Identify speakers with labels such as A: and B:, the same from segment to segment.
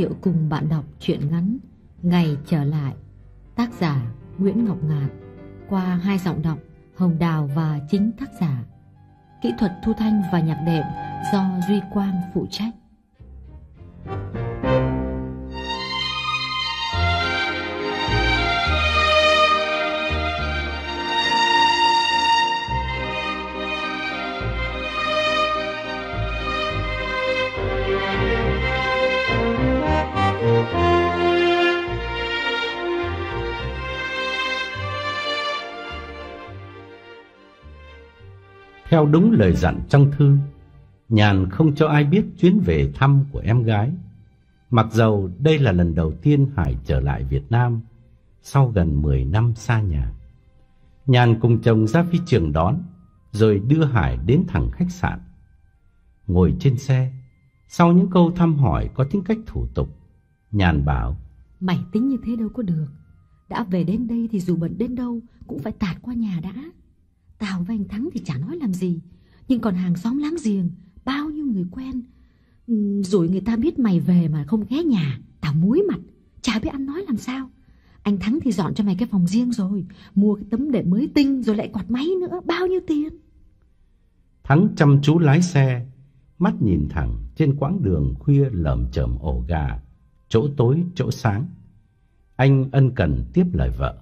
A: Thiệu cùng bạn đọc truyện ngắn Ngày trở lại, Tác giả Nguyễn Ngọc Ngạt Qua hai giọng đọc Hồng Đào và chính tác giả. Kỹ thuật thu thanh và nhạc đệm do Duy Quang phụ trách.
B: Theo đúng lời dặn trong thư, Nhàn không cho ai biết chuyến về thăm của em gái. Mặc dầu đây là lần đầu tiên Hải trở lại Việt Nam sau gần 10 năm xa nhà. Nhàn cùng chồng ra phi trường đón, rồi đưa Hải đến thẳng khách sạn. Ngồi trên xe, sau những câu thăm hỏi có tính cách thủ tục, Nhàn bảo
A: Mày tính như thế đâu có được Đã về đến đây thì dù bận đến đâu Cũng phải tạt qua nhà đã Tao và anh Thắng thì chả nói làm gì. Nhưng còn hàng xóm láng giềng, Bao nhiêu người quen. Ừ, rồi người ta biết mày về mà không ghé nhà Tao muối mặt. Chả biết ăn nói làm sao. Anh Thắng thì dọn cho mày cái phòng riêng rồi, Mua cái tấm đệm mới tinh, rồi lại quạt máy nữa, Bao nhiêu tiền?
B: Thắng chăm chú lái xe, Mắt nhìn thẳng trên quãng đường khuya lởm chởm ổ gà, Chỗ tối, chỗ sáng. Anh ân cần tiếp lời vợ.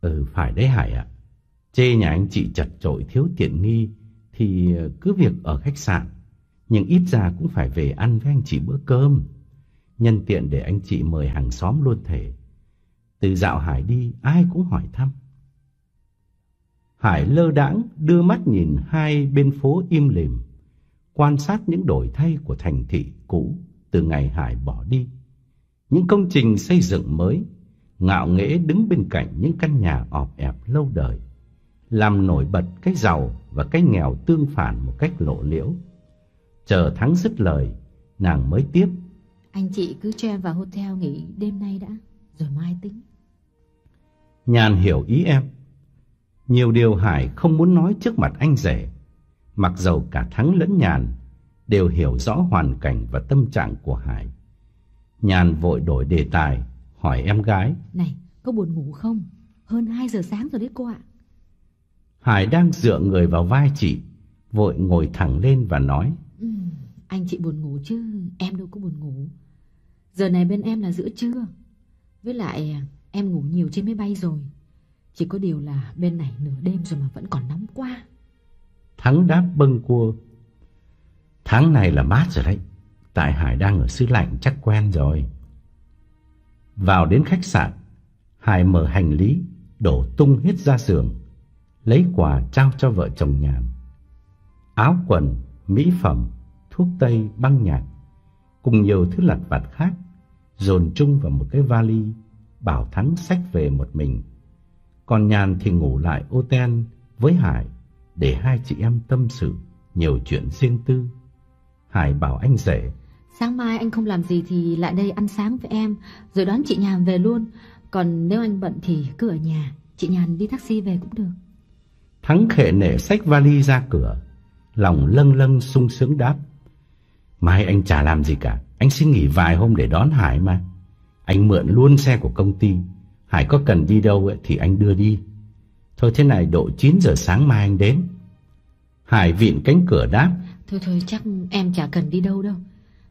B: Ừ phải đấy Hải ạ. Chê nhà anh chị chật chội, thiếu tiện nghi, Thì cứ việc ở khách sạn. Nhưng ít ra cũng phải về ăn với anh chị bữa cơm. Nhân tiện để anh chị mời hàng xóm luôn thể. Từ dạo Hải đi, ai cũng hỏi thăm. Hải lơ đãng, đưa mắt nhìn hai bên phố im lìm, Quan sát những đổi thay của thành thị cũ từ ngày Hải bỏ đi. Những công trình xây dựng mới, Ngạo nghễ đứng bên cạnh những căn nhà ọp ẹp lâu đời làm nổi bật cái giàu và cái nghèo tương phản một cách lộ liễu. Chờ Thắng dứt lời, nàng mới tiếp.
A: Anh chị cứ cho em vào hotel nghỉ đêm nay đã, rồi mai tính.
B: Nhàn hiểu ý em. Nhiều điều Hải không muốn nói trước mặt anh rể. Mặc dầu cả Thắng lẫn Nhàn đều hiểu rõ hoàn cảnh và tâm trạng của Hải. Nhàn vội đổi đề tài, hỏi em gái.
A: Này, có buồn ngủ không? Hơn 2 giờ sáng rồi đấy cô ạ.
B: Hải đang dựa người vào vai chị, vội ngồi thẳng lên và nói.
A: Ừ, anh chị buồn ngủ chứ, em đâu có buồn ngủ. Giờ này bên em là giữa trưa. Với lại em ngủ nhiều trên máy bay rồi. Chỉ có điều là bên này nửa đêm rồi mà vẫn còn nóng quá.
B: Thắng đáp bâng cua. Tháng này là mát rồi đấy. Tại Hải đang ở xứ lạnh chắc quen rồi. Vào đến khách sạn, Hải mở hành lý, đổ tung hết ra giường lấy quà trao cho vợ chồng nhàn. Áo quần, mỹ phẩm, thuốc tây, băng nhạc, cùng nhiều thứ lặt vặt khác, dồn chung vào một cái vali, bảo Thắng xách về một mình. Còn nhàn thì ngủ lại ô ten với Hải, để hai chị em tâm sự nhiều chuyện riêng tư. Hải bảo anh rể.
A: Sáng mai anh không làm gì thì lại đây ăn sáng với em, rồi đón chị Nhàn về luôn. Còn nếu anh bận thì cứ ở nhà, chị Nhàn đi taxi về cũng được.
B: Thắng khệ nể sách vali ra cửa, lòng lâng lâng sung sướng đáp. Mai anh chả làm gì cả, anh xin nghỉ vài hôm để đón Hải mà. Anh mượn luôn xe của công ty, Hải có cần đi đâu thì anh đưa đi. Thôi thế này độ 9 giờ sáng mai anh đến. Hải vịn cánh cửa đáp.
A: Thôi thôi chắc em chả cần đi đâu đâu.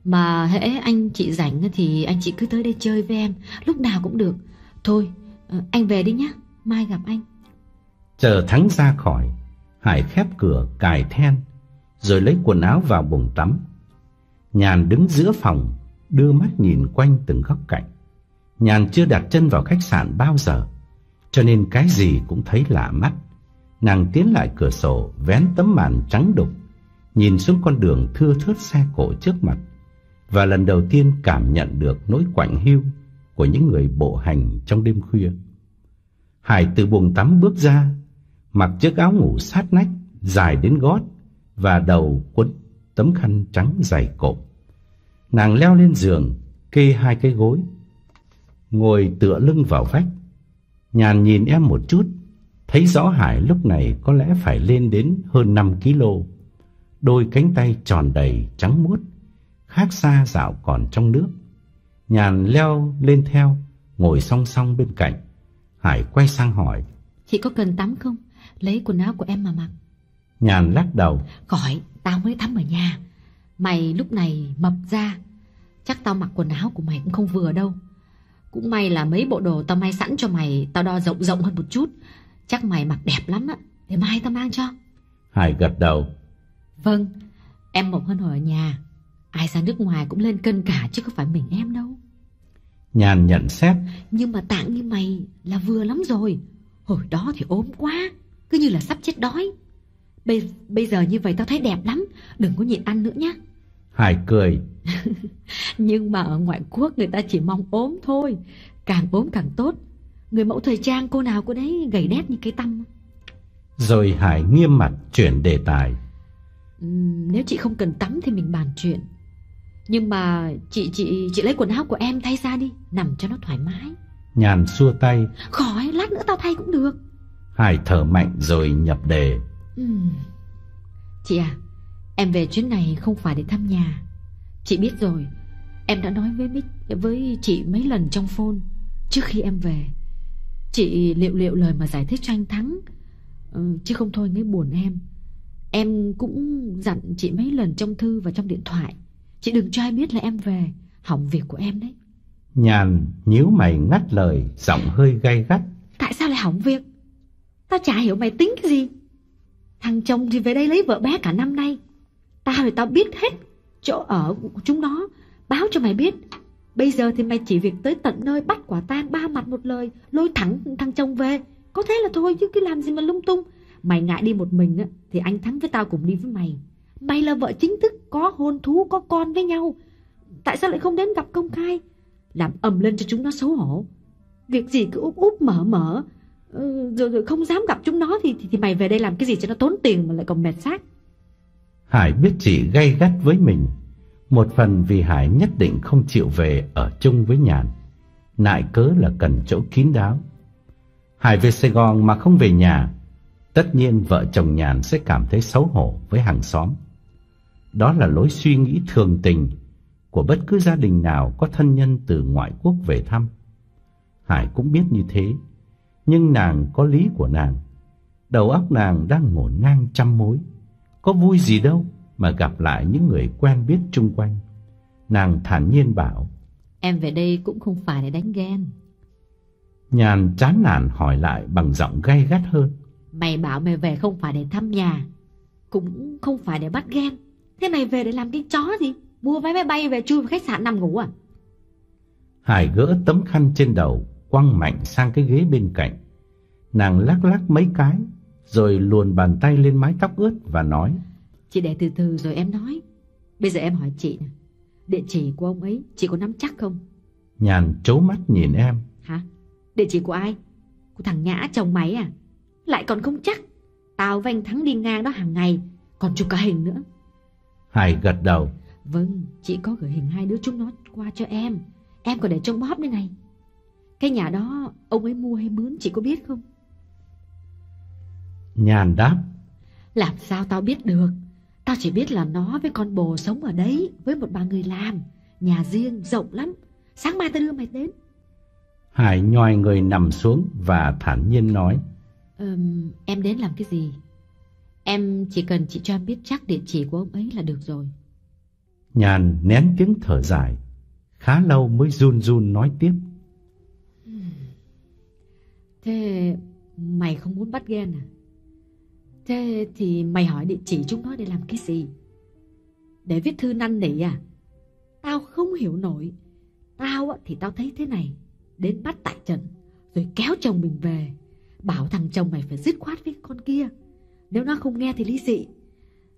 A: Mà hễ anh chị rảnh thì anh chị cứ tới đây chơi với em, lúc nào cũng được. Thôi, ờ, anh về đi nhá, mai gặp anh.
B: Chờ Thắng ra khỏi, Hải khép cửa cài then, rồi lấy quần áo vào bồn tắm. Nhàn đứng giữa phòng, đưa mắt nhìn quanh từng góc cạnh. Nhàn chưa đặt chân vào khách sạn bao giờ, cho nên cái gì cũng thấy lạ mắt. Nàng tiến lại cửa sổ, vén tấm màn trắng đục, nhìn xuống con đường thưa thớt xe cộ trước mặt, và lần đầu tiên cảm nhận được nỗi quạnh hiu của những người bộ hành trong đêm khuya. Hải từ buồng tắm bước ra, mặc chiếc áo ngủ sát nách, dài đến gót, và đầu quấn tấm khăn trắng dày cộm. Nàng leo lên giường, kê hai cái gối, ngồi tựa lưng vào vách. Nhàn nhìn em một chút, thấy rõ Hải lúc này có lẽ phải lên đến hơn 5 kg. Đôi cánh tay tròn đầy trắng muốt, khác xa dạo còn trong nước. Nhàn leo lên theo, ngồi song song bên cạnh. Hải quay sang hỏi.
A: Chị có cần tắm không? Lấy quần áo của em mà mặc.
B: Nhàn lắc đầu.
A: Khỏi, tao mới tắm ở nhà. Mày lúc này mập ra. Chắc tao mặc quần áo của mày cũng không vừa đâu. Cũng may là mấy bộ đồ tao may sẵn cho mày Tao đo rộng rộng hơn một chút Chắc mày mặc đẹp lắm á Để mai tao mang cho
B: Hải gật đầu
A: Vâng Em mộc hơn hồi ở nhà Ai ra nước ngoài cũng lên cân cả chứ có phải mình em đâu
B: Nhàn nhận xét
A: Nhưng mà tạng như mày là vừa lắm rồi Hồi đó thì ốm quá Cứ như là sắp chết đói Bây, bây giờ như vậy tao thấy đẹp lắm Đừng có nhịn ăn nữa nhé
B: Hải cười.
A: Nhưng mà ở ngoại quốc người ta chỉ mong ốm thôi. Càng ốm càng tốt. Người mẫu thời trang cô nào cô đấy gầy đét như cái tăm.
B: Rồi Hải nghiêm mặt chuyển đề tài.
A: Uhm, nếu chị không cần tắm thì mình bàn chuyện. Nhưng mà chị chị chị lấy quần áo của em thay ra đi, nằm cho nó thoải mái.
B: Nhàn xua tay.
A: Khỏi, lát nữa tao thay cũng được.
B: Hải thở mạnh rồi nhập đề.
A: Uhm. Chị à, Em về chuyến này không phải để thăm nhà. Chị biết rồi Em đã nói với Mích với chị mấy lần trong phone. Trước khi em về Chị liệu liệu lời mà giải thích cho anh Thắng. Ừ, Chứ không thôi nghe buồn em. Em cũng dặn chị mấy lần trong thư và trong điện thoại. Chị đừng cho ai biết là em về. Hỏng việc của em đấy.
B: Nhàn nhíu mày ngắt lời Giọng hơi gay gắt.
A: Tại sao lại hỏng việc Tao chả hiểu mày tính cái gì. Thằng chồng thì về đây lấy vợ bé cả năm nay. Tao thì tao biết hết chỗ ở của chúng nó, Báo cho mày biết. Bây giờ thì mày chỉ việc tới tận nơi bắt quả tang ba mặt một lời, Lôi thẳng thằng chồng về. Có thế là thôi chứ cứ làm gì mà lung tung. Mày ngại đi một mình á, Thì anh Thắng với tao cùng đi với mày. Mày là vợ chính thức, Có hôn thú, có con với nhau. Tại sao lại không đến gặp công khai? Làm ầm lên cho chúng nó xấu hổ. Việc gì cứ úp úp mở mở. Ừ, rồi, rồi không dám gặp chúng nó thì, thì, thì mày về đây làm cái gì cho nó tốn tiền Mà lại còn mệt xác?
B: Hải biết chị gay gắt với mình. Một phần vì Hải nhất định không chịu về ở chung với Nhàn. Nại cớ là cần chỗ kín đáo. Hải về Sài Gòn mà không về nhà Tất nhiên vợ chồng Nhàn sẽ cảm thấy xấu hổ với hàng xóm. Đó là lối suy nghĩ thường tình Của bất cứ gia đình nào có thân nhân từ ngoại quốc về thăm. Hải cũng biết như thế. Nhưng nàng có lý của nàng Đầu óc nàng đang ngổn ngang trăm mối có vui gì đâu mà gặp lại những người quen biết chung quanh. Nàng thản nhiên bảo.
A: Em về đây cũng không phải để đánh ghen.
B: Nhàn chán nản hỏi lại bằng giọng gay gắt hơn.
A: Mày bảo mày về không phải để thăm nhà, cũng không phải để bắt ghen. Thế mày về để làm cái chó gì? Mua vé máy bay về chui vào khách sạn nằm ngủ à?
B: Hải gỡ tấm khăn trên đầu, quăng mạnh sang cái ghế bên cạnh. Nàng lắc lắc mấy cái rồi luồn bàn tay lên mái tóc ướt và nói
A: Chị để từ từ rồi em nói. Bây giờ em hỏi chị Địa chỉ của ông ấy chị có nắm chắc không?
B: Nhàn trố mắt nhìn em.
A: Hả? Địa chỉ của ai? Của thằng Nhã chồng máy à? Lại còn không chắc. Tao anh Thắng đi ngang đó hàng ngày Còn chụp cả hình nữa.
B: Hải gật đầu.
A: Vâng chị có gửi hình hai đứa chúng nó qua cho em. Em còn để trong bóp đây này Cái nhà đó ông ấy mua hay mướn chị có biết không?
B: Nhàn đáp.
A: Làm sao tao biết được? Tao chỉ biết là nó với con bồ sống ở đấy Với một bà người làm. Nhà riêng rộng lắm. Sáng mai tao đưa mày đến.
B: Hải nhoi người nằm xuống và thản nhiên nói.
A: Ừm, em đến làm cái gì? Em chỉ cần chị cho em biết chắc địa chỉ của ông ấy là được rồi.
B: Nhàn nén tiếng thở dài, khá lâu mới run run nói tiếp.
A: Thế mày không muốn bắt ghen à? Thế thì mày hỏi địa chỉ chúng nó để làm cái gì? Để viết thư năn nỉ à? Tao không hiểu nổi. Tao thì tao thấy thế này. Đến bắt tại trận, rồi kéo chồng mình về. Bảo thằng chồng mày phải dứt khoát với con kia. Nếu nó không nghe thì ly dị.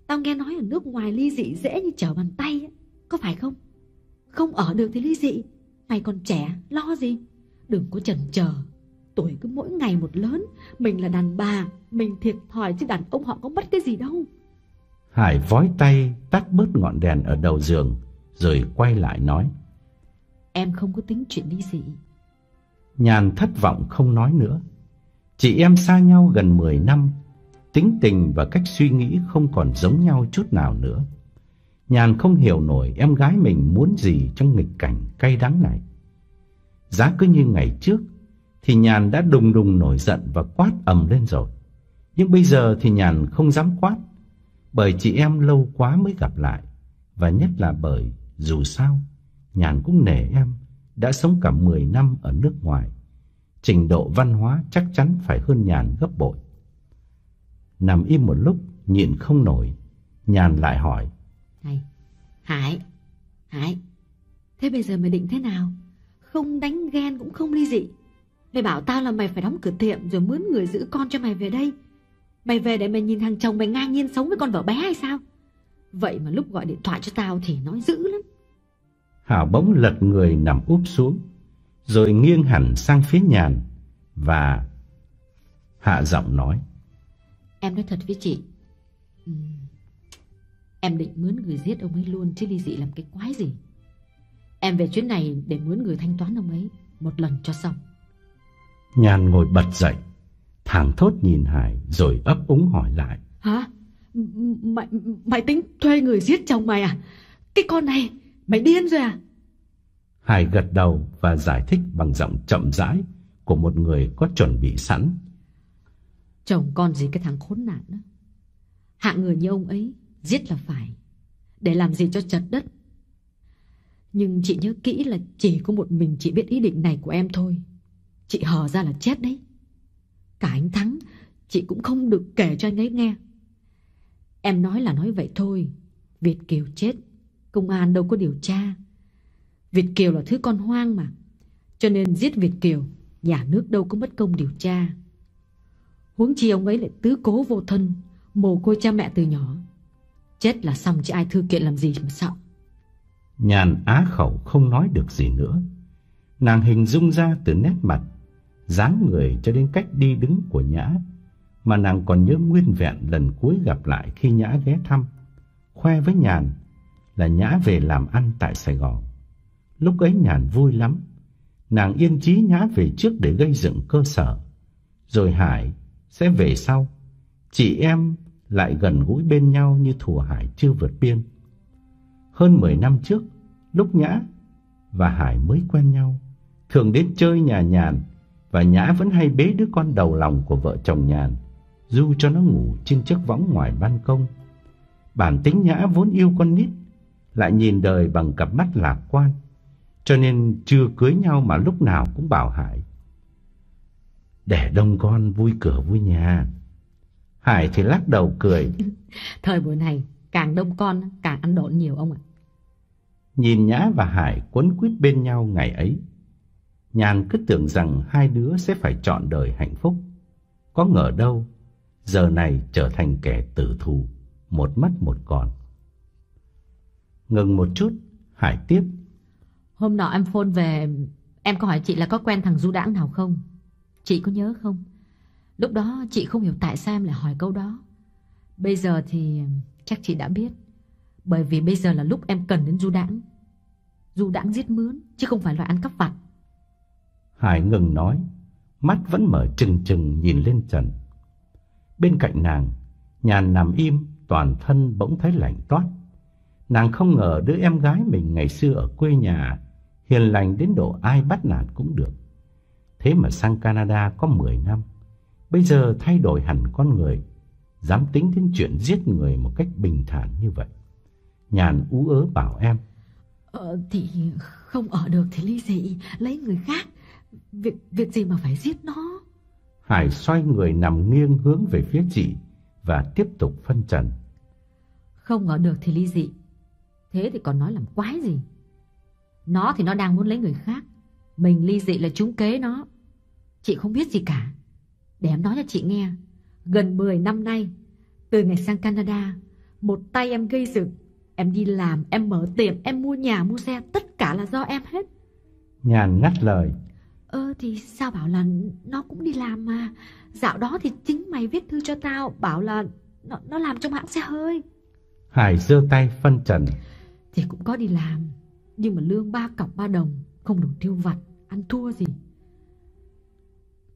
A: Tao nghe nói ở nước ngoài ly dị dễ như trở bàn tay. Có phải không? Không ở được thì ly dị. Mày còn trẻ, lo gì? Đừng có chần chờ. Tuổi cứ mỗi ngày một lớn. Mình là đàn bà, mình thiệt thòi chứ đàn ông họ có mất cái gì đâu.
B: Hải vói tay tắt bớt ngọn đèn ở đầu giường, rồi quay lại nói.
A: Em không có tính chuyện ly dị.
B: Nhàn thất vọng không nói nữa. Chị em xa nhau gần 10 năm, tính tình và cách suy nghĩ không còn giống nhau chút nào nữa. Nhàn không hiểu nổi em gái mình muốn gì trong nghịch cảnh cay đắng này. Giá cứ như ngày trước, thì Nhàn đã đùng đùng nổi giận và quát ầm lên rồi. Nhưng bây giờ thì Nhàn không dám quát, bởi chị em lâu quá mới gặp lại. Và nhất là bởi dù sao, Nhàn cũng nể em, đã sống cả 10 năm ở nước ngoài. Trình độ văn hóa chắc chắn phải hơn Nhàn gấp bội. Nằm im một lúc, nhịn không nổi, Nhàn lại hỏi.
A: Này, Hải, Hải, thế bây giờ mày định thế nào? Không đánh ghen cũng không ly dị. Mày bảo tao là mày phải đóng cửa tiệm rồi mướn người giữ con cho mày về đây. Mày về để mày nhìn thằng chồng mày ngang nhiên sống với con vợ bé hay sao? Vậy mà lúc gọi điện thoại cho tao thì nói dữ lắm.
B: Hảo bỗng lật người nằm úp xuống, rồi nghiêng hẳn sang phía Nhàn và hạ giọng nói.
A: Em nói thật với chị. ừm, Em định mướn người giết ông ấy luôn chứ ly dị làm cái quái gì. Em về chuyến này để mướn người thanh toán ông ấy một lần cho xong.
B: Nhàn ngồi bật dậy, thẳng thốt nhìn Hải rồi ấp úng hỏi lại.
A: Hả? Mày, mày tính thuê người giết chồng mày à? Cái con này, mày điên rồi à?
B: Hải gật đầu và giải thích bằng giọng chậm rãi của một người có chuẩn bị sẵn.
A: Chồng con gì cái thằng khốn nạn đó. Hạng người như ông ấy, giết là phải. Để làm gì cho chật đất. Nhưng chị nhớ kỹ là chỉ có một mình chị biết ý định này của em thôi. Chị hờ ra là chết đấy. Cả anh Thắng, chị cũng không được kể cho anh ấy nghe. Em nói là nói vậy thôi. Việt Kiều chết, công an đâu có điều tra. Việt Kiều là thứ con hoang mà. Cho nên giết Việt Kiều, nhà nước đâu có mất công điều tra. Huống chi ông ấy lại tứ cố vô thân, mồ côi cha mẹ từ nhỏ. Chết là xong chứ ai thư kiện làm gì mà sợ.
B: Nhàn á khẩu không nói được gì nữa. Nàng hình dung ra từ nét mặt, dáng người cho đến cách đi đứng của Nhã, mà nàng còn nhớ nguyên vẹn lần cuối gặp lại khi Nhã ghé thăm, khoe với Nhàn là Nhã về làm ăn tại Sài Gòn. Lúc ấy Nhàn vui lắm, nàng yên chí Nhã về trước để gây dựng cơ sở, rồi Hải sẽ về sau. Chị em lại gần gũi bên nhau như thù Hải chưa vượt biên. Hơn 10 năm trước, lúc Nhã và Hải mới quen nhau, thường đến chơi nhà Nhàn và Nhã vẫn hay bế đứa con đầu lòng của vợ chồng Nhàn, du cho nó ngủ trên chiếc võng ngoài ban công. Bản tính Nhã vốn yêu con nít, lại nhìn đời bằng cặp mắt lạc quan, cho nên chưa cưới nhau mà lúc nào cũng bảo Hải. Để đông con vui cửa vui nhà. Hải thì lắc đầu cười,
A: Thời buổi này, càng đông con, càng ăn độn nhiều ông ạ.
B: Nhìn Nhã và Hải quấn quýt bên nhau ngày ấy. Nhàn cứ tưởng rằng hai đứa sẽ phải chọn đời hạnh phúc. Có ngờ đâu, giờ này trở thành kẻ tử thù, một mất một còn. Ngừng một chút, Hải tiếp.
A: Hôm nọ em phone về, em có hỏi chị là có quen thằng du đãng nào không? Chị có nhớ không? Lúc đó chị không hiểu tại sao em lại hỏi câu đó. Bây giờ thì chắc chị đã biết. Bởi vì bây giờ là lúc em cần đến du đãng. Du đãng giết mướn, chứ không phải loại ăn cắp vặt.
B: Hải ngừng nói, mắt vẫn mở trừng trừng nhìn lên trần. Bên cạnh nàng, nhàn nằm im, toàn thân bỗng thấy lạnh toát. Nàng không ngờ đứa em gái mình ngày xưa ở quê nhà hiền lành đến độ ai bắt nạt cũng được. Thế mà sang Canada có 10 năm, Bây giờ thay đổi hẳn con người, dám tính đến chuyện giết người một cách bình thản như vậy. Nhàn ú ớ bảo em.
A: Ờ, thì không ở được thì ly dị, lấy người khác. Việc việc gì mà phải giết nó?
B: Hải xoay người nằm nghiêng hướng về phía chị và tiếp tục phân trần.
A: Không ở được thì ly dị. Thế thì còn nói làm quái gì? Nó thì nó đang muốn lấy người khác. Mình ly dị là trúng kế nó. Chị không biết gì cả. Để em nói cho chị nghe. Gần 10 năm nay, từ ngày sang Canada, một tay em gây dựng. Em đi làm, em mở tiệm, em mua nhà, mua xe, tất cả là do em hết.
B: Nhàn ngắt lời.
A: Ơ thì sao bảo là nó cũng đi làm mà. Dạo đó thì chính mày viết thư cho tao, bảo là nó, nó làm trong hãng xe hơi.
B: Hải giơ tay phân trần.
A: Thì cũng có đi làm, nhưng mà lương ba cọc ba đồng, không đủ tiêu vặt, ăn thua gì.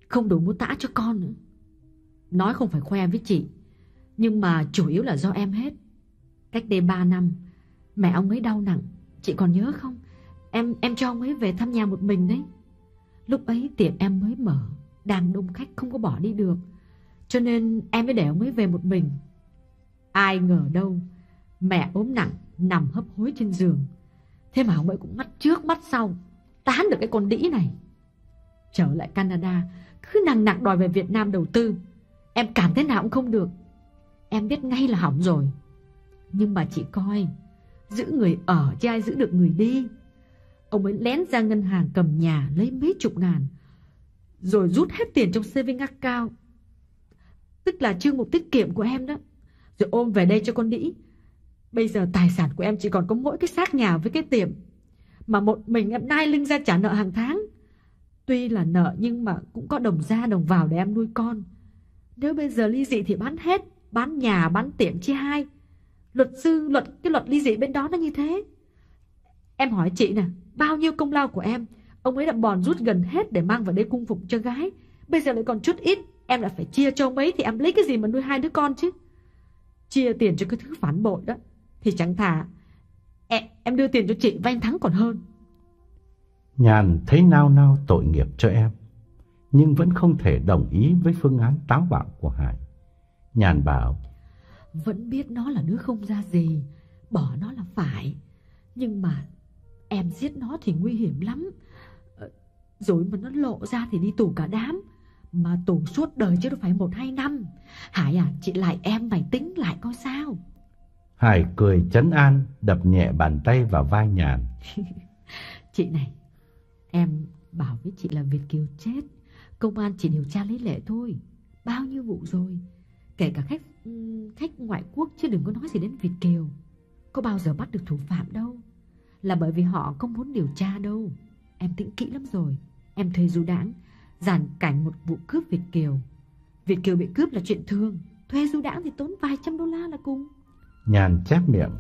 A: Không đủ mua tã cho con nữa. Nói không phải khoe với chị, nhưng mà chủ yếu là do em hết. Cách đây ba năm, mẹ ông ấy đau nặng, chị còn nhớ không? Em em cho ông ấy về thăm nhà một mình đấy. Lúc ấy tiệm em mới mở, đang đông khách không có bỏ đi được. Cho nên em mới để ông ấy về một mình. Ai ngờ đâu, mẹ ốm nặng, nằm hấp hối trên giường. Thế mà ông ấy cũng mắt trước mắt sau, tán được cái con đĩ này. Trở lại Canada, cứ nặng nặng đòi về Việt Nam đầu tư. Em cảm thế nào cũng không được. Em biết ngay là hỏng rồi. Nhưng mà chị coi, giữ người ở chứ ai giữ được người đi. Ông ấy lén ra ngân hàng cầm nhà lấy mấy chục ngàn, rồi rút hết tiền trong saving account. Tức là chương mục tiết kiệm của em đó. Rồi ôm về đây cho con đĩ. Bây giờ tài sản của em chỉ còn có mỗi cái xác nhà với cái tiệm. Mà một mình em nai linh ra trả nợ hàng tháng. Tuy là nợ nhưng mà cũng có đồng ra đồng vào để em nuôi con. Nếu bây giờ ly dị thì bán hết, bán nhà, bán tiệm chia hai. Luật sư, luật cái luật ly dị bên đó nó như thế. Em hỏi chị nè, bao nhiêu công lao của em, ông ấy đã bòn rút gần hết để mang vào đây cung phục cho gái. Bây giờ lại còn chút ít, em đã phải chia cho ông ấy thì em lấy cái gì mà nuôi hai đứa con chứ? Chia tiền cho cái thứ phản bội đó, thì chẳng thà em, em đưa tiền cho chị vay thắng còn hơn.
B: Nhàn thấy nao nao tội nghiệp cho em, nhưng vẫn không thể đồng ý với phương án táo bạo của Hải. Nhàn bảo,
A: Vẫn biết nó là đứa không ra gì, bỏ nó là phải. Nhưng mà em giết nó thì nguy hiểm lắm. Ờ, Rồi mà nó lộ ra thì đi tù cả đám. Mà tù suốt đời chứ đâu phải một hai năm. Hải à, chị lại em mày tính lại coi sao.
B: Hải cười chấn an, đập nhẹ bàn tay vào vai Nhàn.
A: Chị này, em bảo với chị là Việt Kiều chết. Công an chỉ điều tra lấy lệ thôi. Bao nhiêu vụ rồi. Kể cả khách khách ngoại quốc chứ đừng có nói gì đến Việt Kiều. Có bao giờ bắt được thủ phạm đâu. Là bởi vì họ không muốn điều tra đâu. Em tính kỹ lắm rồi. Em thuê du đãng, giàn cảnh một vụ cướp Việt Kiều. Việt Kiều bị cướp là chuyện thường. Thuê du đãng thì tốn vài trăm đô la là cùng.
B: Nhàn chép miệng.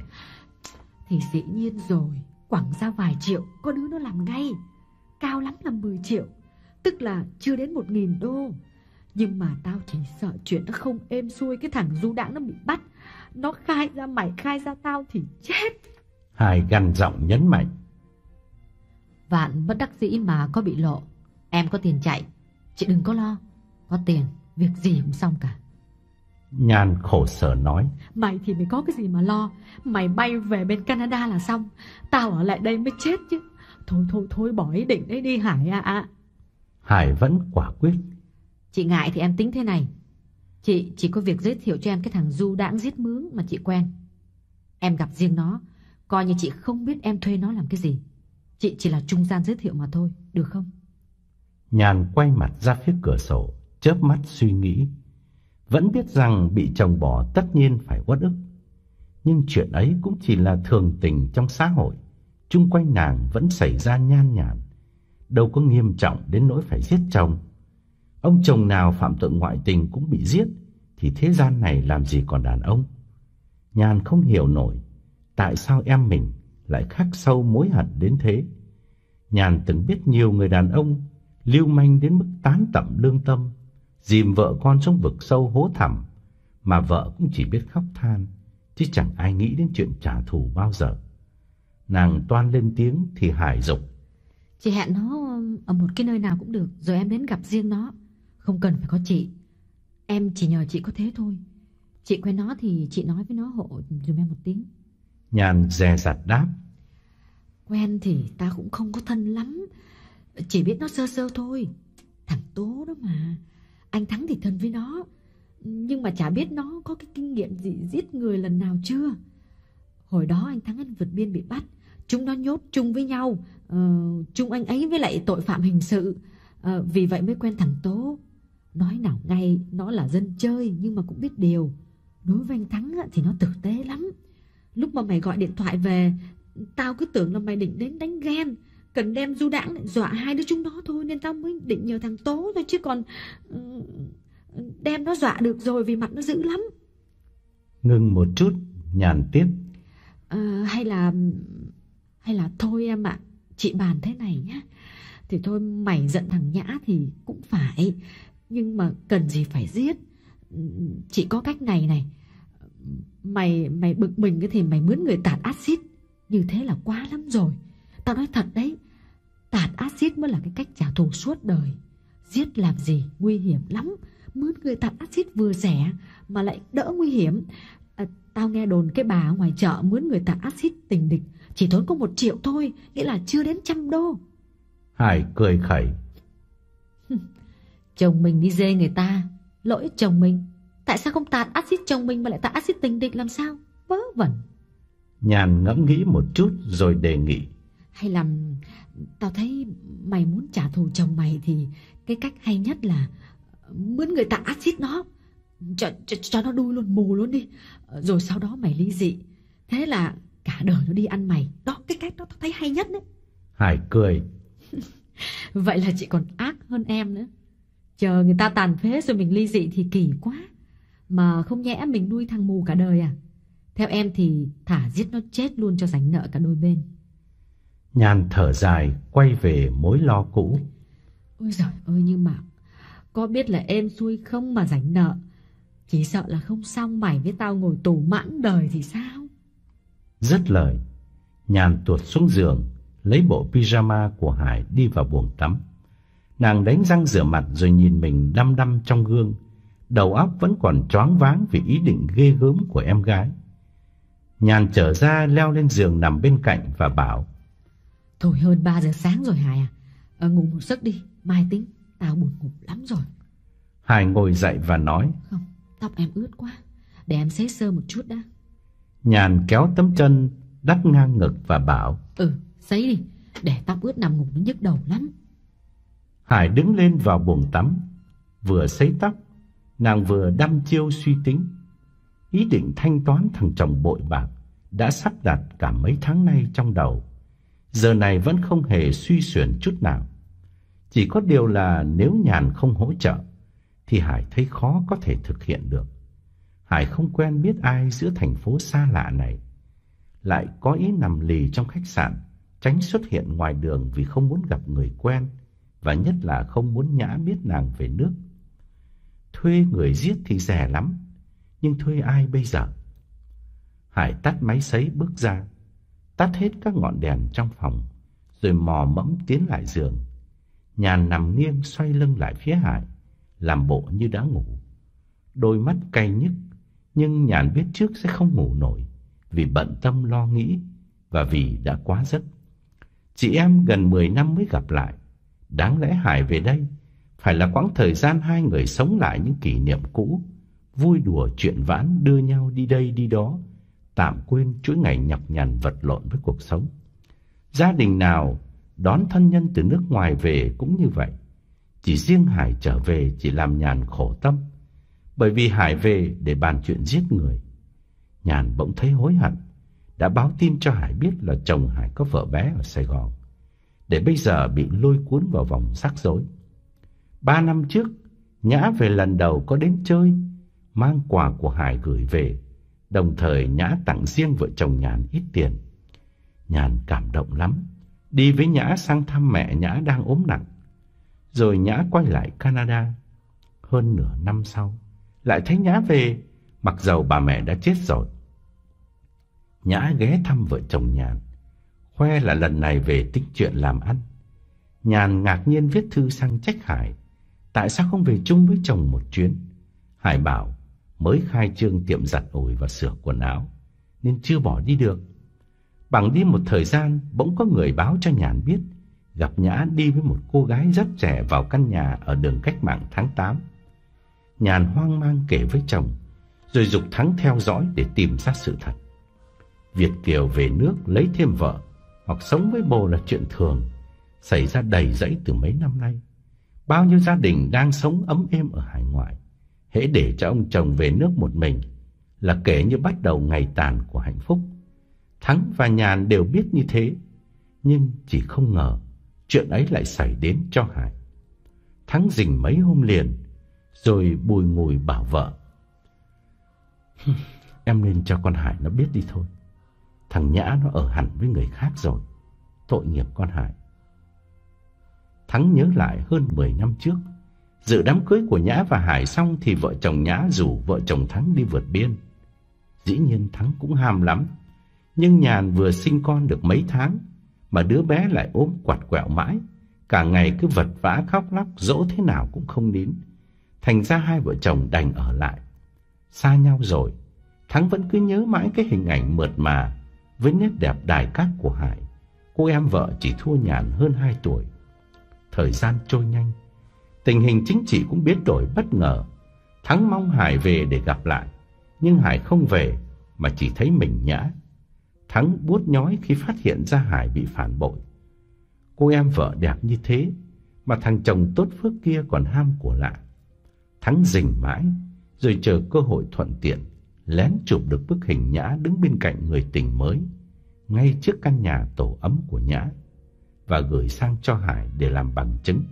A: Thì dĩ nhiên rồi, quẳng ra vài triệu, có đứa nó làm ngay. Cao lắm là 10 triệu, tức là chưa đến 1.000 đô. Nhưng mà tao chỉ sợ chuyện nó không êm xuôi, cái thằng du đãng nó bị bắt. Nó khai ra mày, khai ra tao thì chết.
B: Hải gằn giọng nhấn mạnh.
A: Vạn bất đắc dĩ mà có bị lộ. Em có tiền chạy, chị đừng có lo. Có tiền, việc gì cũng xong cả.
B: Nhàn khổ sở nói.
A: Mày thì mày có cái gì mà lo Mày bay về bên Canada là xong Tao ở lại đây mới chết chứ Thôi thôi thôi bỏ ý định đấy đi Hải à, à.
B: Hải vẫn quả quyết.
A: Chị ngại thì em tính thế này Chị chỉ có việc giới thiệu cho em cái thằng Du đãng giết mướn mà chị quen Em gặp riêng nó Coi như chị không biết em thuê nó làm cái gì Chị chỉ là trung gian giới thiệu mà thôi Được không
B: Nhàn quay mặt ra phía cửa sổ, chớp mắt suy nghĩ. Vẫn biết rằng bị chồng bỏ tất nhiên phải uất ức. Nhưng chuyện ấy cũng chỉ là thường tình trong xã hội. Chung quanh nàng vẫn xảy ra nhan nhản. Đâu có nghiêm trọng đến nỗi phải giết chồng. Ông chồng nào phạm tội ngoại tình cũng bị giết. Thì thế gian này làm gì còn đàn ông. Nhàn không hiểu nổi. Tại sao em mình lại khắc sâu mối hận đến thế. Nhàn từng biết nhiều người đàn ông lưu manh đến mức tán tẩm lương tâm, dìm vợ con trong vực sâu hố thẳm, mà vợ cũng chỉ biết khóc than, chứ chẳng ai nghĩ đến chuyện trả thù bao giờ. Nàng toan lên tiếng thì Hải dục
A: Chị hẹn nó ở một cái nơi nào cũng được Rồi em đến gặp riêng nó Không cần phải có chị Em chỉ nhờ chị có thế thôi. Chị quen nó thì chị nói với nó hộ dùm em một tiếng.
B: Nhàn dè dặt đáp.
A: Quen thì ta cũng không có thân lắm. Chỉ biết nó sơ sơ thôi. Thằng Tố đó mà. Anh Thắng thì thân với nó. Nhưng mà chả biết nó có cái kinh nghiệm gì giết người lần nào chưa. Hồi đó anh Thắng anh vượt biên bị bắt. Chúng nó nhốt chung với nhau. ờ, chung anh ấy với lại tội phạm hình sự. Ờ, vì vậy mới quen thằng Tố. Nói nào ngay nó là dân chơi nhưng mà cũng biết điều. Đối với anh Thắng thì nó tử tế lắm. Lúc mà mày gọi điện thoại về, tao cứ tưởng là mày định đến đánh ghen. Cần đem du đãng dọa hai đứa chúng nó thôi nên tao mới định nhờ thằng Tố thôi chứ còn ừ, đem nó dọa được rồi vì mặt nó dữ lắm.
B: Ngừng một chút, nhàn tiếp.
A: À, hay là hay là thôi em ạ, chị bàn thế này nhá. Thì thôi mày giận thằng Nhã thì cũng phải, nhưng mà cần gì phải giết. Chỉ có cách này này. Mày mày bực mình cái thì mày mướn người tạt axit, như thế là quá lắm rồi. Tao nói thật đấy, tạt axit mới là cái cách trả thù suốt đời. Giết làm gì, nguy hiểm lắm. Mướn người tạt axit vừa rẻ mà lại đỡ nguy hiểm. À, tao nghe đồn cái bà ngoài chợ mướn người tạt axit tình địch chỉ tốn có một triệu thôi, nghĩa là chưa đến trăm đô.
B: Hải cười khẩy.
A: chồng mình đi dê người ta, lỗi chồng mình. Tại sao không tạt axit chồng mình mà lại tạt axit tình địch làm sao? Vớ vẩn.
B: Nhàn ngẫm nghĩ một chút rồi đề nghị.
A: Hay là tao thấy mày muốn trả thù chồng mày thì cái cách hay nhất là mướn người ta axit nó. Cho, cho, cho nó đuôi luôn, mù luôn đi. Rồi sau đó mày ly dị. Thế là cả đời nó đi ăn mày. Đó, cái cách đó tao thấy hay nhất đấy.
B: Hải cười.
A: Vậy là chị còn ác hơn em nữa. Chờ người ta tàn phế rồi mình ly dị thì kỳ quá. Mà không nhẽ mình nuôi thằng mù cả đời à? Theo em thì thả giết nó chết luôn cho rảnh nợ cả đôi bên.
B: Nhàn thở dài quay về mối lo cũ.
A: Ôi giời ơi nhưng mà có biết là em xui không mà rảnh nợ. Chỉ sợ là không xong mày với tao ngồi tù mãn đời thì sao?
B: Dứt lời, Nhàn tuột xuống giường, lấy bộ pyjama của Hải đi vào buồng tắm. Nàng đánh răng rửa mặt rồi nhìn mình đăm đăm trong gương. Đầu óc vẫn còn choáng váng vì ý định ghê gớm của em gái. Nhàn trở ra leo lên giường nằm bên cạnh và bảo
A: Thôi hơn 3 giờ sáng rồi Hải à, à Ngủ một giấc đi, mai tính Tao buồn ngủ lắm rồi.
B: Hải ngồi dậy và nói
A: Không, tóc em ướt quá Để em xế sơ một chút đã.
B: Nhàn kéo tấm chân đắp ngang ngực và bảo
A: Ừ, sấy đi Để tóc ướt nằm ngủ nó nhức đầu lắm.
B: Hải đứng lên vào buồng tắm Vừa sấy tóc Nàng vừa đăm chiêu suy tính. Ý định thanh toán thằng chồng bội bạc Đã sắp đặt cả mấy tháng nay trong đầu. Giờ này vẫn không hề suy xuyển chút nào. Chỉ có điều là nếu nhàn không hỗ trợ, Thì Hải thấy khó có thể thực hiện được. Hải không quen biết ai giữa thành phố xa lạ này. Lại có ý nằm lì trong khách sạn, Tránh xuất hiện ngoài đường vì không muốn gặp người quen Và nhất là không muốn nhã biết nàng về nước. Thuê người giết thì rẻ lắm, Nhưng thuê ai bây giờ? Hải tắt máy sấy bước ra, Tắt hết các ngọn đèn trong phòng, Rồi mò mẫm tiến lại giường. Nhàn nằm nghiêng xoay lưng lại phía Hải, Làm bộ như đã ngủ. Đôi mắt cay nhức, Nhưng Nhàn biết trước sẽ không ngủ nổi, Vì bận tâm lo nghĩ Và vì đã quá giấc. Chị em gần 10 năm mới gặp lại. Đáng lẽ Hải về đây phải là quãng thời gian hai người sống lại những kỷ niệm cũ, Vui đùa chuyện vãn đưa nhau đi đây đi đó, Tạm quên chuỗi ngày nhọc nhằn vật lộn với cuộc sống. Gia đình nào đón thân nhân từ nước ngoài về cũng như vậy. Chỉ riêng Hải trở về chỉ làm Nhàn khổ tâm, Bởi vì Hải về để bàn chuyện giết người. Nhàn bỗng thấy hối hận, Đã báo tin cho Hải biết là chồng Hải có vợ bé ở Sài Gòn, để bây giờ bị lôi cuốn vào vòng rắc rối. Ba năm trước, Nhã về lần đầu có đến chơi, mang quà của Hải gửi về, đồng thời Nhã tặng riêng vợ chồng Nhàn ít tiền. Nhàn cảm động lắm, đi với Nhã sang thăm mẹ Nhã đang ốm nặng. Rồi Nhã quay lại Canada. Hơn nửa năm sau, lại thấy Nhã về, mặc dầu bà mẹ đã chết rồi. Nhã ghé thăm vợ chồng Nhàn khoe là lần này về tính chuyện làm ăn. Nhàn ngạc nhiên viết thư sang trách Hải, tại sao không về chung với chồng một chuyến? Hải bảo mới khai trương tiệm giặt ủi và sửa quần áo, nên chưa bỏ đi được. Bằng đi một thời gian, bỗng có người báo cho Nhàn biết, gặp Nhã đi với một cô gái rất trẻ vào căn nhà ở đường cách mạng tháng 8. Nhàn hoang mang kể với chồng, rồi dục Thắng theo dõi để tìm ra sự thật. Việt Kiều về nước lấy thêm vợ hoặc sống với bồ là chuyện thường, xảy ra đầy rẫy từ mấy năm nay. Bao nhiêu gia đình đang sống ấm êm ở hải ngoại, hễ để cho ông chồng về nước một mình là kể như bắt đầu ngày tàn của hạnh phúc. Thắng và Nhàn đều biết như thế, nhưng chỉ không ngờ chuyện ấy lại xảy đến cho Hải. Thắng rình mấy hôm liền, rồi bùi ngùi bảo vợ. Em nên cho con Hải nó biết đi thôi. Thằng Nhã nó ở hẳn với người khác rồi. Tội nghiệp con Hải. Thắng nhớ lại hơn 10 năm trước. Dự đám cưới của Nhã và Hải xong thì vợ chồng Nhã rủ vợ chồng Thắng đi vượt biên. Dĩ nhiên Thắng cũng ham lắm. Nhưng Nhàn vừa sinh con được mấy tháng mà đứa bé lại ốm quạt quẹo mãi. Cả ngày cứ vật vã khóc lóc dỗ thế nào cũng không nín. Thành ra hai vợ chồng đành ở lại. Xa nhau rồi, Thắng vẫn cứ nhớ mãi cái hình ảnh mượt mà với nét đẹp đài cát của Hải. Cô em vợ chỉ thua nhàn hơn 2 tuổi. Thời gian trôi nhanh, tình hình chính trị cũng biến đổi bất ngờ. Thắng mong Hải về để gặp lại, nhưng Hải không về mà chỉ thấy mình nhã. Thắng buốt nhói khi phát hiện ra Hải bị phản bội. Cô em vợ đẹp như thế mà thằng chồng tốt phước kia còn ham của lạ. Thắng rình mãi, rồi chờ cơ hội thuận tiện lén chụp được bức hình Nhã đứng bên cạnh người tình mới, ngay trước căn nhà tổ ấm của Nhã, và gửi sang cho Hải để làm bằng chứng.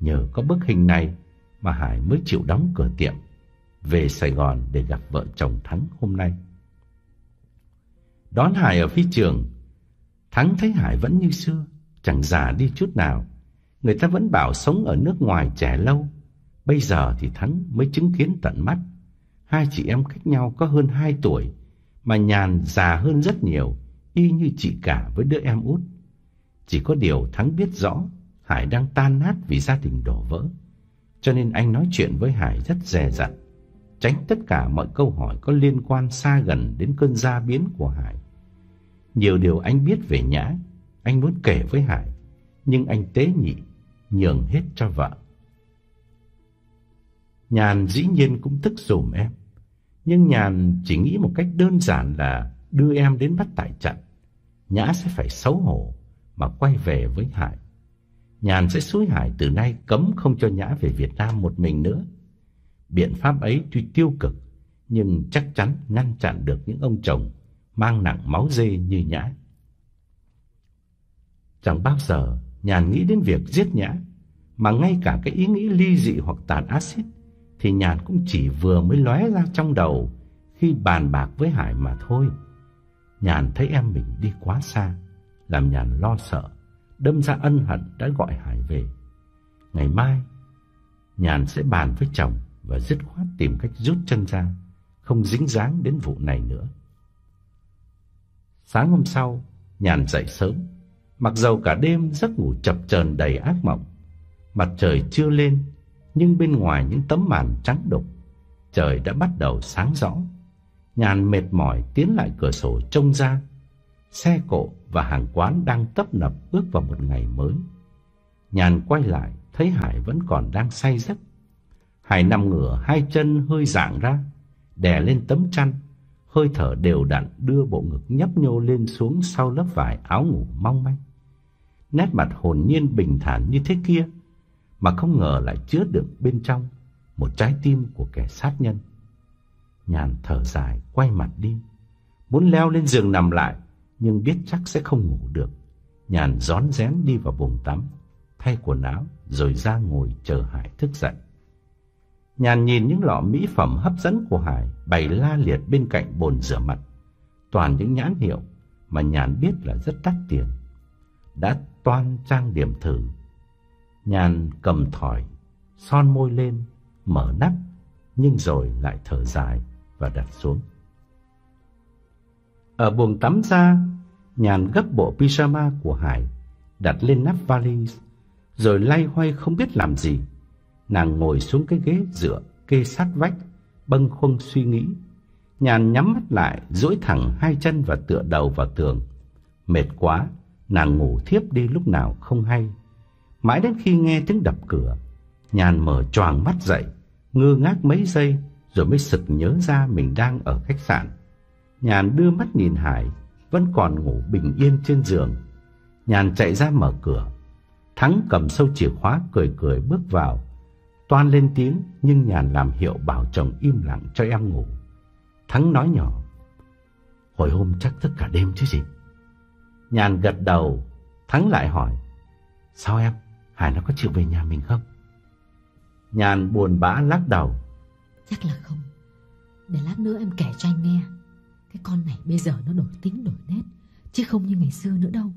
B: Nhờ có bức hình này mà Hải mới chịu đóng cửa tiệm, về Sài Gòn để gặp vợ chồng Thắng hôm nay. Đón Hải ở phi trường, Thắng thấy Hải vẫn như xưa, chẳng già đi chút nào. Người ta vẫn bảo sống ở nước ngoài trẻ lâu, bây giờ thì Thắng mới chứng kiến tận mắt Hai chị em cách nhau có hơn hai tuổi, mà Nhàn già hơn rất nhiều, y như chị cả với đứa em út. Chỉ có điều Thắng biết rõ Hải đang tan nát vì gia đình đổ vỡ, cho nên anh nói chuyện với Hải rất dè dặt, tránh tất cả mọi câu hỏi có liên quan xa gần đến cơn gia biến của Hải. Nhiều điều anh biết về Nhã, anh muốn kể với Hải, nhưng anh tế nhị, nhường hết cho vợ. Nhàn dĩ nhiên cũng tức dùm em. Nhưng Nhàn chỉ nghĩ một cách đơn giản là đưa em đến bắt tại trận. Nhã sẽ phải xấu hổ mà quay về với Hải. Nhàn sẽ xúi Hải từ nay cấm không cho Nhã về Việt Nam một mình nữa. Biện pháp ấy tuy tiêu cực, nhưng chắc chắn ngăn chặn được những ông chồng mang nặng máu dê như Nhã. Chẳng bao giờ Nhàn nghĩ đến việc giết Nhã, mà ngay cả cái ý nghĩ ly dị hoặc tàn axit thì Nhàn cũng chỉ vừa mới lóe ra trong đầu khi bàn bạc với Hải mà thôi. Nhàn thấy em mình đi quá xa, làm Nhàn lo sợ, đâm ra ân hận đã gọi Hải về. Ngày mai, Nhàn sẽ bàn với chồng và dứt khoát tìm cách rút chân ra, không dính dáng đến vụ này nữa. Sáng hôm sau, Nhàn dậy sớm, mặc dầu cả đêm giấc ngủ chập chờn đầy ác mộng. Mặt trời chưa lên nhưng bên ngoài những tấm màn trắng đục, trời đã bắt đầu sáng rõ. Nhàn mệt mỏi tiến lại cửa sổ trông ra. Xe cộ và hàng quán đang tấp nập bước vào một ngày mới. Nhàn quay lại, thấy Hải vẫn còn đang say giấc. Hải nằm ngửa hai chân hơi dạng ra, đè lên tấm chăn, hơi thở đều đặn đưa bộ ngực nhấp nhô lên xuống sau lớp vải áo ngủ mong manh. Nét mặt hồn nhiên bình thản như thế kia mà không ngờ lại chứa đựng bên trong một trái tim của kẻ sát nhân. Nhàn thở dài quay mặt đi, muốn leo lên giường nằm lại nhưng biết chắc sẽ không ngủ được. Nhàn rón rén đi vào buồng tắm, thay quần áo rồi ra ngồi chờ Hải thức dậy. Nhàn nhìn những lọ mỹ phẩm hấp dẫn của Hải bày la liệt bên cạnh bồn rửa mặt, toàn những nhãn hiệu mà Nhàn biết là rất đắt tiền. Đã toan trang điểm thử Nhàn cầm thỏi, son môi lên, mở nắp, nhưng rồi lại thở dài và đặt xuống. Ở buồng tắm ra, Nhàn gấp bộ pyjama của Hải, đặt lên nắp vali, rồi lay hoay không biết làm gì. Nàng ngồi xuống cái ghế dựa kê sát vách, bâng khuâng suy nghĩ. Nhàn nhắm mắt lại, duỗi thẳng hai chân và tựa đầu vào tường. Mệt quá, nàng ngủ thiếp đi lúc nào không hay. Mãi đến khi nghe tiếng đập cửa, Nhàn mở choàng mắt dậy, ngơ ngác mấy giây rồi mới sực nhớ ra mình đang ở khách sạn. Nhàn đưa mắt nhìn Hải, vẫn còn ngủ bình yên trên giường. Nhàn chạy ra mở cửa. Thắng cầm sâu chìa khóa cười cười bước vào. Toan lên tiếng nhưng Nhàn làm hiệu bảo chồng im lặng cho em ngủ. Thắng nói nhỏ. Hồi hôm chắc thức cả đêm chứ gì. Nhàn gật đầu. Thắng lại hỏi. Sao em? Hải nó có chịu về nhà mình không? Nhàn buồn bã lắc đầu.
A: Chắc là không. Để lát nữa em kể cho anh nghe. Cái con này bây giờ nó đổi tính đổi nét. Chứ không như ngày xưa nữa đâu.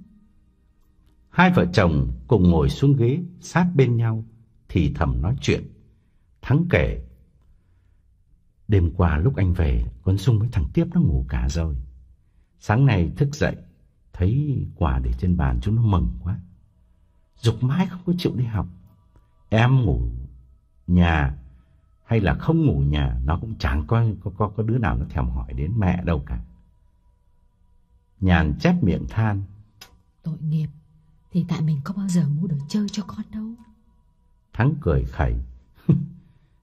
B: Hai vợ chồng cùng ngồi xuống ghế sát bên nhau thì thầm nói chuyện. Thắng kể. Đêm qua lúc anh về, con Dung với thằng Tiếp nó ngủ cả rồi. Sáng nay thức dậy, thấy quà để trên bàn chúng nó mừng quá. Dục mãi không có chịu đi học. Em ngủ nhà hay là không ngủ nhà, nó cũng chẳng có, có, có, có đứa nào nó thèm hỏi đến mẹ đâu cả. Nhàn chép miệng than.
A: Tội nghiệp, thì tại mình có bao giờ mua đồ chơi cho con đâu.
B: Thắng cười khẩy.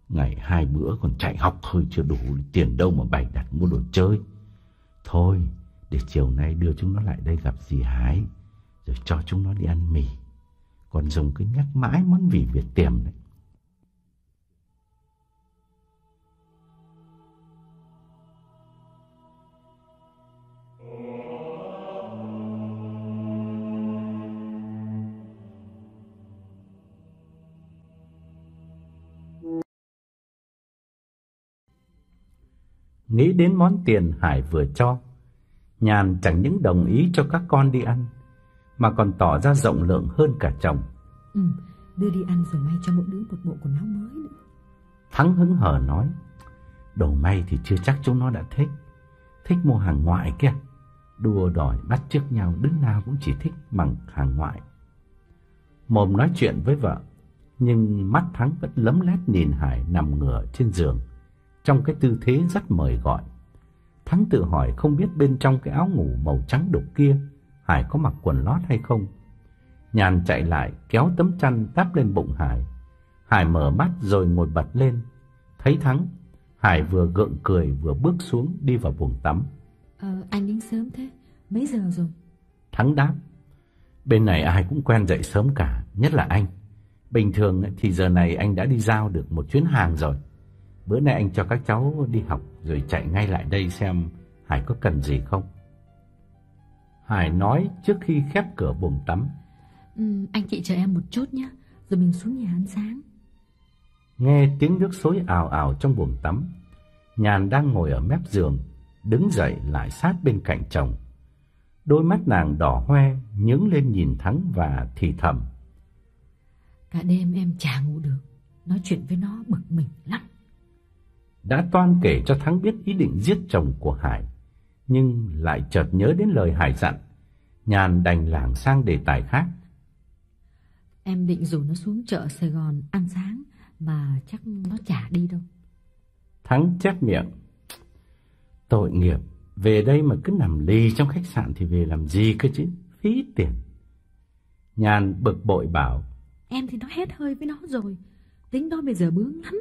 B: Ngày hai bữa còn chạy học thôi chưa đủ tiền đâu mà bày đặt mua đồ chơi. Thôi, để chiều nay đưa chúng nó lại đây gặp dì Hải, rồi cho chúng nó đi ăn mì. Còn dùng cứ nhắc mãi món vị Việt tiềm đấy. Nghĩ đến món tiền Hải vừa cho, Nhàn chẳng những đồng ý cho các con đi ăn, mà còn tỏ ra rộng lượng hơn cả chồng.
A: Ừ, đưa đi ăn rồi may cho mỗi đứa một bộ quần áo mới nữa.
B: Thắng hứng hở nói, đồ may thì chưa chắc chúng nó đã thích. Thích mua hàng ngoại kia. Đua đòi bắt chước nhau đứa nào cũng chỉ thích bằng hàng ngoại. Mồm nói chuyện với vợ, nhưng mắt Thắng vẫn lấm lét nhìn Hải nằm ngửa trên giường trong cái tư thế rất mời gọi. Thắng tự hỏi không biết bên trong cái áo ngủ màu trắng đục kia Hải có mặc quần lót hay không. Nhàn chạy lại kéo tấm chăn đắp lên bụng Hải. Hải mở mắt rồi ngồi bật lên. Thấy Thắng, Hải vừa gượng cười vừa bước xuống đi vào buồng tắm.
A: Ờ, anh đến sớm thế, mấy giờ rồi?
B: Thắng đáp, bên này ai cũng quen dậy sớm cả, nhất là anh. Bình thường thì giờ này anh đã đi giao được một chuyến hàng rồi. Bữa nay anh cho các cháu đi học rồi chạy ngay lại đây xem Hải có cần gì không. Hải nói trước khi khép cửa buồng tắm.
A: Ừ, anh chị chờ em một chút nhé, rồi mình xuống nhà ăn sáng.
B: Nghe tiếng nước xối ào ào trong buồng tắm, Nhàn đang ngồi ở mép giường, đứng dậy lại sát bên cạnh chồng. Đôi mắt nàng đỏ hoe, nhướng lên nhìn Thắng và thì thầm.
A: Cả đêm em chả ngủ được, nói chuyện với nó bực mình lắm
B: đã toan kể cho Thắng biết ý định giết chồng của Hải, nhưng lại chợt nhớ đến lời Hải dặn, nhàn đành lảng sang đề tài khác.
A: Em định rủ nó xuống chợ Sài Gòn ăn sáng, mà chắc nó chả đi đâu.
B: Thắng chép miệng. Tội nghiệp, về đây mà cứ nằm lì trong khách sạn thì về làm gì cơ chứ, phí tiền. Nhàn bực bội bảo.
A: Em thì nó hết hơi với nó rồi, tính đó bây giờ bướng lắm,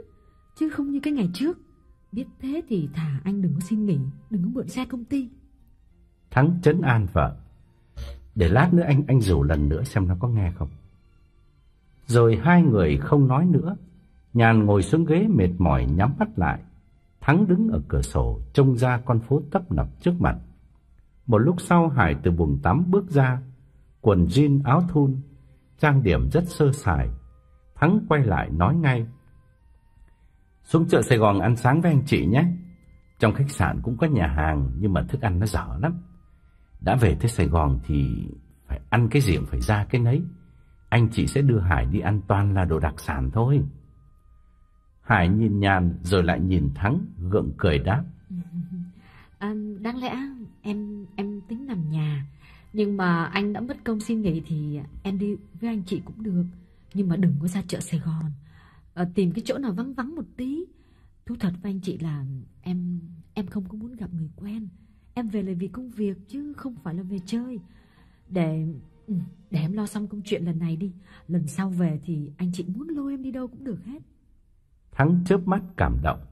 A: chứ không như cái ngày trước. Biết thế thì thả anh đừng có xin nghỉ, đừng có mượn xe công ty.
B: Thắng chấn an vợ. Để lát nữa anh anh rủ lần nữa xem nó có nghe không. Rồi hai người không nói nữa. Nhàn ngồi xuống ghế mệt mỏi nhắm mắt lại. Thắng đứng ở cửa sổ trông ra con phố tấp nập trước mặt. Một lúc sau Hải từ buồng tắm bước ra, quần jean áo thun, trang điểm rất sơ sài. Thắng quay lại nói ngay. Xuống chợ Sài Gòn ăn sáng với anh chị nhé. Trong khách sạn cũng có nhà hàng nhưng mà thức ăn nó dở lắm. Đã về tới Sài Gòn thì phải ăn cái gì cũng phải ra cái nấy. Anh chị sẽ đưa Hải đi ăn toàn là đồ đặc sản thôi. Hải nhìn nhàn rồi lại nhìn Thắng gượng cười đáp.
A: À, đáng lẽ em em tính nằm nhà nhưng mà anh đã mất công xin nghỉ thì em đi với anh chị cũng được nhưng mà đừng có ra chợ Sài Gòn à, tìm cái chỗ nào vắng vắng một tí Thú thật với anh chị là em em không có muốn gặp người quen. Em về là vì công việc chứ không phải là về chơi. Để để em lo xong công chuyện lần này đi. Lần sau về thì anh chị muốn lôi em đi đâu cũng được hết.
B: Thắng chớp mắt cảm động.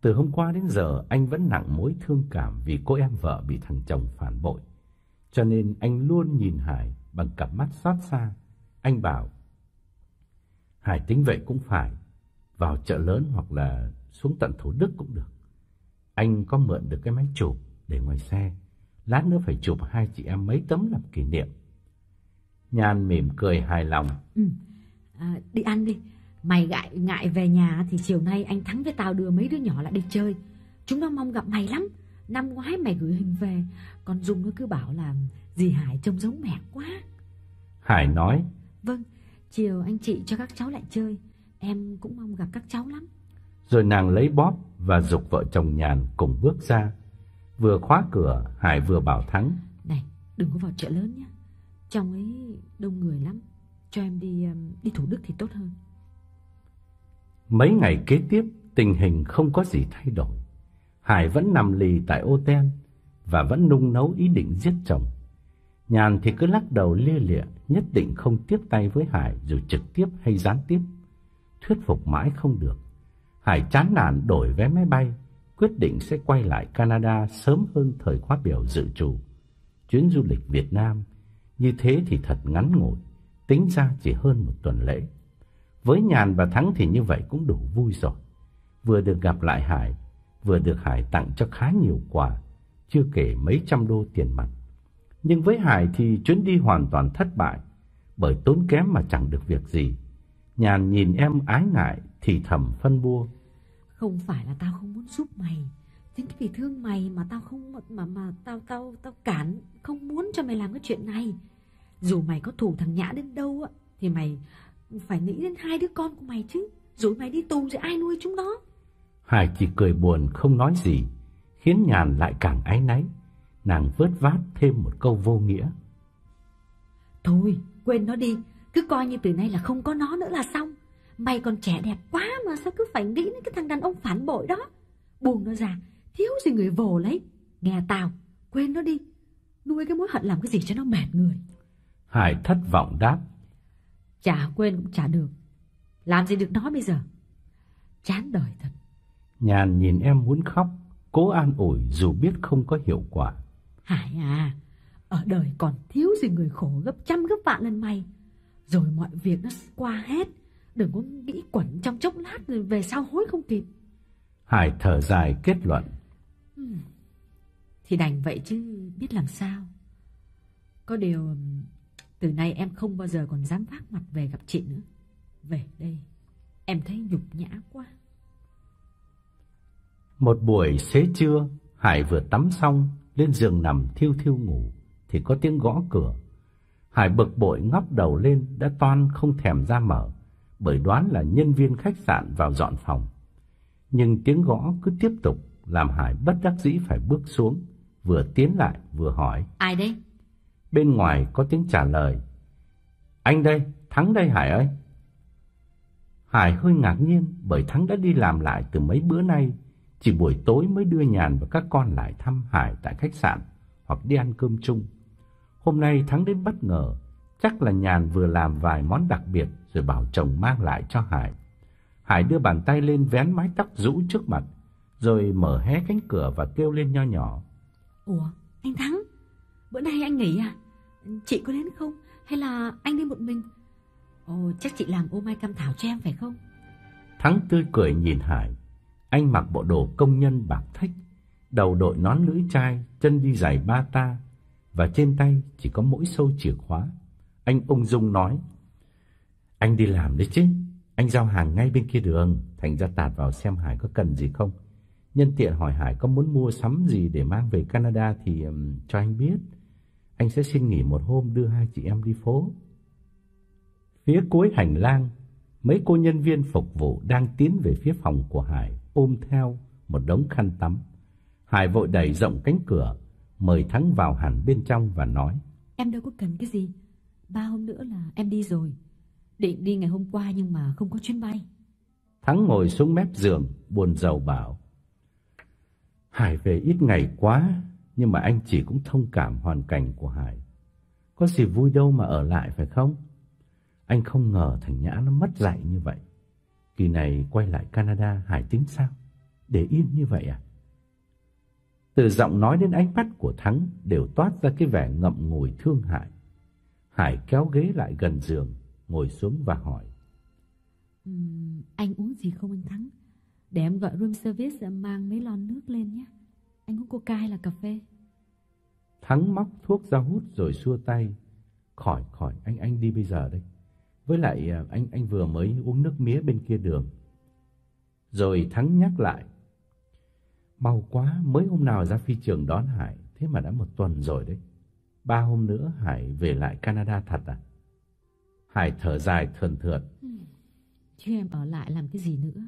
B: Từ hôm qua đến giờ anh vẫn nặng mối thương cảm vì cô em vợ bị thằng chồng phản bội. Cho nên anh luôn nhìn Hải bằng cặp mắt xót xa. Anh bảo, Hải tính vậy cũng phải, vào chợ lớn hoặc là xuống tận Thủ Đức cũng được. Anh có mượn được cái máy chụp để ngoài xe, lát nữa phải chụp hai chị em mấy tấm làm kỷ niệm. Nhan mỉm cười hài lòng.
A: Ừ, à, đi ăn đi. Mày ngại, ngại về nhà thì chiều nay anh Thắng với tao đưa mấy đứa nhỏ lại đi chơi. Chúng nó mong gặp mày lắm. Năm ngoái mày gửi hình về, còn Dung nó cứ bảo là dì Hải trông giống mẹ quá.
B: Hải nói.
A: Vâng, chiều anh chị cho các cháu lại chơi. Em cũng mong gặp các cháu lắm.
B: Rồi nàng lấy bóp và dục vợ chồng nhàn cùng bước ra. Vừa khóa cửa, Hải vừa bảo Thắng.
A: Này, đừng có vào chợ lớn nhé. Trong ấy đông người lắm. Cho em đi đi Thủ Đức thì tốt hơn.
B: Mấy ngày kế tiếp, tình hình không có gì thay đổi. Hải vẫn nằm lì tại ô ten và vẫn nung nấu ý định giết chồng. Nhàn thì cứ lắc đầu lia lịa, nhất định không tiếp tay với Hải dù trực tiếp hay gián tiếp. Thuyết phục mãi không được. Hải chán nản đổi vé máy bay, quyết định sẽ quay lại Canada sớm hơn thời khóa biểu dự trù. Chuyến du lịch Việt Nam như thế thì thật ngắn ngủi, tính ra chỉ hơn một tuần lễ. Với Nhàn và Thắng thì như vậy cũng đủ vui rồi. Vừa được gặp lại Hải, vừa được Hải tặng cho khá nhiều quà, chưa kể mấy trăm đô tiền mặt. Nhưng với Hải thì chuyến đi hoàn toàn thất bại, bởi tốn kém mà chẳng được việc gì. Nhàn nhìn em ái ngại thì thầm phân bua.
A: Không phải là tao không muốn giúp mày, chính vì thương mày mà tao không mà mà tao tao tao cản, không muốn cho mày làm cái chuyện này. Dù mày có thù thằng Nhã đến đâu á thì mày phải nghĩ đến hai đứa con của mày chứ. Rồi mày đi tù rồi ai nuôi chúng nó?
B: Hải chỉ cười buồn không nói gì, khiến Nhàn lại càng áy náy. Nàng vớt vát thêm một câu vô nghĩa.
A: Thôi, quên nó đi, cứ coi như từ nay là không có nó nữa là xong. Mày còn trẻ đẹp quá mà sao cứ phải nghĩ đến cái thằng đàn ông phản bội đó. Buông nó ra, thiếu gì người vồ lấy. Nghe tao, quên nó đi. Nuôi cái mối hận làm cái gì cho nó mệt người.
B: Hải thất vọng đáp.
A: Chả quên cũng chả được. Làm gì được nó bây giờ? Chán đời thật.
B: Nhàn nhìn em muốn khóc, cố an ủi dù biết không có hiệu quả.
A: Hải à, ở đời còn thiếu gì người khổ gấp trăm gấp vạn lần mày. Rồi mọi việc nó qua hết, đừng có nghĩ quẩn trong chốc lát rồi về sau hối không kịp.
B: Hải thở dài kết luận.
A: Thì đành vậy chứ biết làm sao. Có điều từ nay em không bao giờ còn dám vác mặt về gặp chị nữa. Về đây, em thấy nhục nhã quá.
B: Một buổi xế trưa, Hải vừa tắm xong, lên giường nằm thiêu thiêu ngủ, thì có tiếng gõ cửa. Hải bực bội ngóc đầu lên, đã toan không thèm ra mở, bởi đoán là nhân viên khách sạn vào dọn phòng. Nhưng tiếng gõ cứ tiếp tục, làm Hải bất đắc dĩ phải bước xuống, vừa tiến lại vừa hỏi.
A: Ai đấy?
B: Bên ngoài có tiếng trả lời. Anh đây, Thắng đây Hải ơi. Hải hơi ngạc nhiên bởi Thắng đã đi làm lại từ mấy bữa nay, chỉ buổi tối mới đưa Nhàn và các con lại thăm Hải tại khách sạn hoặc đi ăn cơm chung. Hôm nay Thắng đến bất ngờ, chắc là Nhàn vừa làm vài món đặc biệt rồi bảo chồng mang lại cho Hải. Hải đưa bàn tay lên vén mái tóc rũ trước mặt, rồi mở hé cánh cửa và kêu lên nho nhỏ.
A: Ủa, anh Thắng, bữa nay anh nghỉ à? Chị có đến không? Hay là anh đi một mình? Ồ, chắc chị làm ô mai cam thảo cho em phải không?
B: Thắng tươi cười nhìn Hải. Anh mặc bộ đồ công nhân bạc thách, đầu đội nón lưỡi chai, chân đi giày ba ta, và trên tay chỉ có mỗi sâu chìa khóa. Anh ung dung nói, anh đi làm đấy chứ, anh giao hàng ngay bên kia đường, thành ra tạt vào xem Hải có cần gì không. Nhân tiện hỏi Hải có muốn mua sắm gì để mang về Canada thì um, cho anh biết. Anh sẽ xin nghỉ một hôm đưa hai chị em đi phố. Phía cuối hành lang, mấy cô nhân viên phục vụ đang tiến về phía phòng của Hải, ôm theo một đống khăn tắm. Hải vội đẩy rộng cánh cửa, mời Thắng vào hẳn bên trong và nói.
A: Em đâu có cần cái gì. Ba hôm nữa là em đi rồi. Định đi ngày hôm qua nhưng mà không có chuyến bay.
B: Thắng ngồi xuống mép giường, buồn rầu bảo. Hải về ít ngày quá, nhưng mà anh chỉ cũng thông cảm hoàn cảnh của Hải. Có gì vui đâu mà ở lại phải không? Anh không ngờ thằng Nhã nó mất dạy như vậy. Kỳ này quay lại Canada Hải tính sao? Để yên như vậy à? Từ giọng nói đến ánh mắt của Thắng đều toát ra cái vẻ ngậm ngùi thương hại. Hải kéo ghế lại gần giường, ngồi xuống và hỏi.
A: Ừ, anh uống gì không anh Thắng? Để em gọi room service mang mấy lon nước lên nhé. Anh uống coca hay là cà phê?
B: Thắng móc thuốc ra hút rồi xua tay. Khỏi, khỏi, anh anh đi bây giờ đây. Với lại à, anh anh vừa mới uống nước mía bên kia đường. Rồi Thắng nhắc lại. Mau quá, mới hôm nào ra phi trường đón Hải, thế mà đã một tuần rồi đấy. Ba hôm nữa Hải về lại Canada thật à? Hải thở dài thườn thượt. Ừ,
A: chứ em ở lại làm cái gì nữa?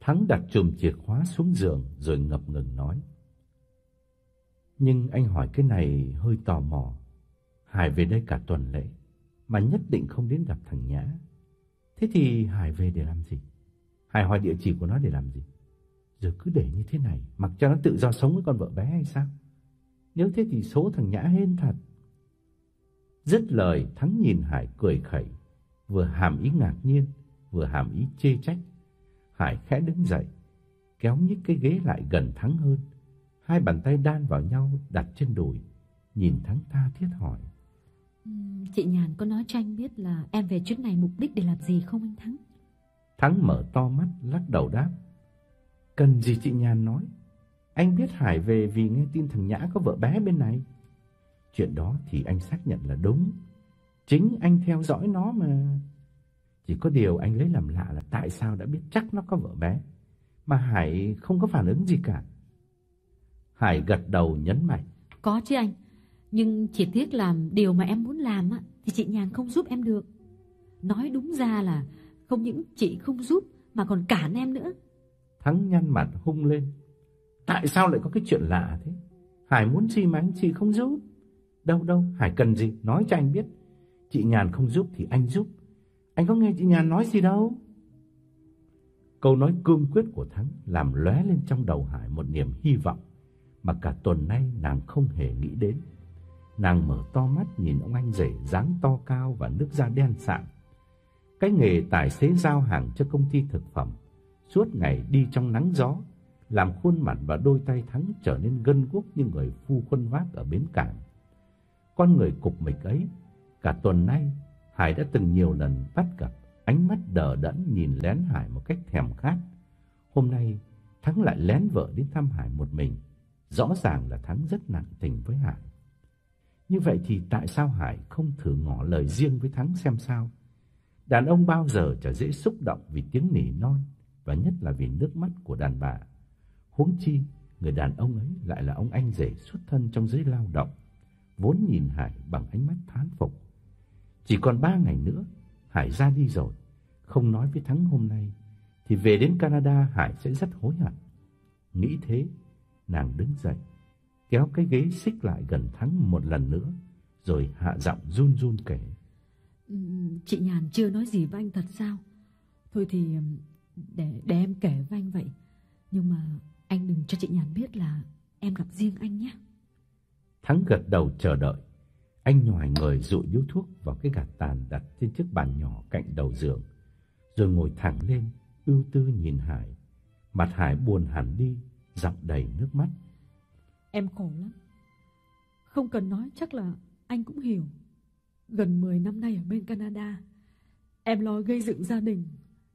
B: Thắng đặt chùm chìa khóa xuống giường rồi ngập ngừng nói. Nhưng anh hỏi cái này hơi tò mò. Hải về đây cả tuần lễ, mà nhất định không đến gặp thằng Nhã. Thế thì Hải về để làm gì? Hải hỏi địa chỉ của nó để làm gì? Giờ cứ để như thế này, mặc cho nó tự do sống với con vợ bé hay sao? Nếu thế thì số thằng Nhã hên thật. Dứt lời, Thắng nhìn Hải cười khẩy, vừa hàm ý ngạc nhiên, vừa hàm ý chê trách. Hải khẽ đứng dậy, kéo nhích cái ghế lại gần Thắng hơn. Hai bàn tay đan vào nhau đặt trên đùi, nhìn Thắng tha thiết hỏi.
A: Chị Nhàn có nói cho anh biết là em về chuyến này mục đích để làm gì không anh Thắng?
B: Thắng mở to mắt lắc đầu đáp. Cần gì chị Nhàn nói? Anh biết Hải về vì nghe tin thằng Nhã có vợ bé bên này. Chuyện đó thì anh xác nhận là đúng. Chính anh theo dõi nó mà. Chỉ có điều anh lấy làm lạ là tại sao đã biết chắc nó có vợ bé. Mà Hải không có phản ứng gì cả. Hải gật đầu nhấn mạnh.
A: Có chứ anh. Nhưng chỉ tiếc làm điều mà em muốn làm á, thì chị Nhàn không giúp em được. Nói đúng ra là không những chị không giúp mà còn cản em nữa.
B: Thắng nhăn mặt hung lên. Tại sao lại có cái chuyện lạ thế? Hải muốn gì mà anh chị không giúp? Đâu đâu, Hải cần gì, nói cho anh biết. Chị Nhàn không giúp thì anh giúp. Anh có nghe chị Nhàn nói gì đâu. Câu nói cương quyết của Thắng làm lóe lên trong đầu Hải một niềm hy vọng mà cả tuần nay nàng không hề nghĩ đến. Nàng mở to mắt nhìn ông anh rể dáng to cao và nước da đen sạm. Cái nghề tài xế giao hàng cho công ty thực phẩm, suốt ngày đi trong nắng gió, làm khuôn mặt và đôi tay Thắng trở nên gân guốc như người phu khuân vác ở bến cảng. Con người cục mịch ấy, cả tuần nay Hải đã từng nhiều lần bắt gặp ánh mắt đờ đẫn nhìn lén Hải một cách thèm khát. Hôm nay, Thắng lại lén vợ đến thăm Hải một mình. Rõ ràng là Thắng rất nặng tình với Hải. Như vậy thì tại sao Hải không thử ngỏ lời riêng với Thắng xem sao? Đàn ông bao giờ chả dễ xúc động vì tiếng nỉ non và nhất là vì nước mắt của đàn bà. Huống chi, người đàn ông ấy lại là ông anh rể xuất thân trong giới lao động, vốn nhìn Hải bằng ánh mắt thán phục. Chỉ còn ba ngày nữa, Hải ra đi rồi, không nói với Thắng hôm nay, thì về đến Canada Hải sẽ rất hối hận. Nghĩ thế, nàng đứng dậy, kéo cái ghế xích lại gần Thắng một lần nữa, rồi hạ giọng run run kể.
A: Chị Nhàn chưa nói gì với anh thật sao? Thôi thì để để em kể với anh vậy. Nhưng mà anh đừng cho chị Nhàn biết là em gặp riêng anh nhé.
B: Thắng gật đầu chờ đợi. Anh nhòi người dụi điếu thuốc vào cái gạt tàn đặt trên chiếc bàn nhỏ cạnh đầu giường. Rồi ngồi thẳng lên, ưu tư nhìn Hải. Mặt Hải buồn hẳn đi, giọng đầy nước mắt.
A: Em khổ lắm. Không cần nói chắc là anh cũng hiểu. Gần 10 năm nay ở bên Canada, em lo gây dựng gia đình,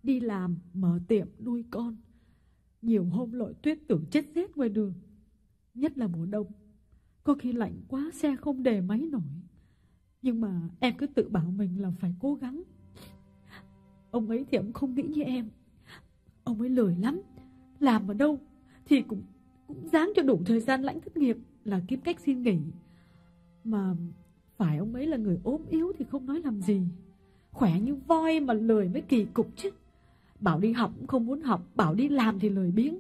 A: đi làm, mở tiệm, nuôi con. Nhiều hôm lội tuyết tưởng chết rét ngoài đường. Nhất là mùa đông. Có khi lạnh quá xe không đề máy nổi. Nhưng mà em cứ tự bảo mình là phải cố gắng. Ông ấy thì ông không nghĩ như em. Ông ấy lười lắm. Làm ở đâu thì cũng cũng dáng cho đủ thời gian lãnh thất nghiệp là kiếm cách xin nghỉ. Mà phải ông ấy là người ốm yếu thì không nói làm gì. Khỏe như voi mà lười mới kỳ cục chứ. Bảo đi học cũng không muốn học, bảo đi làm thì lười biếng.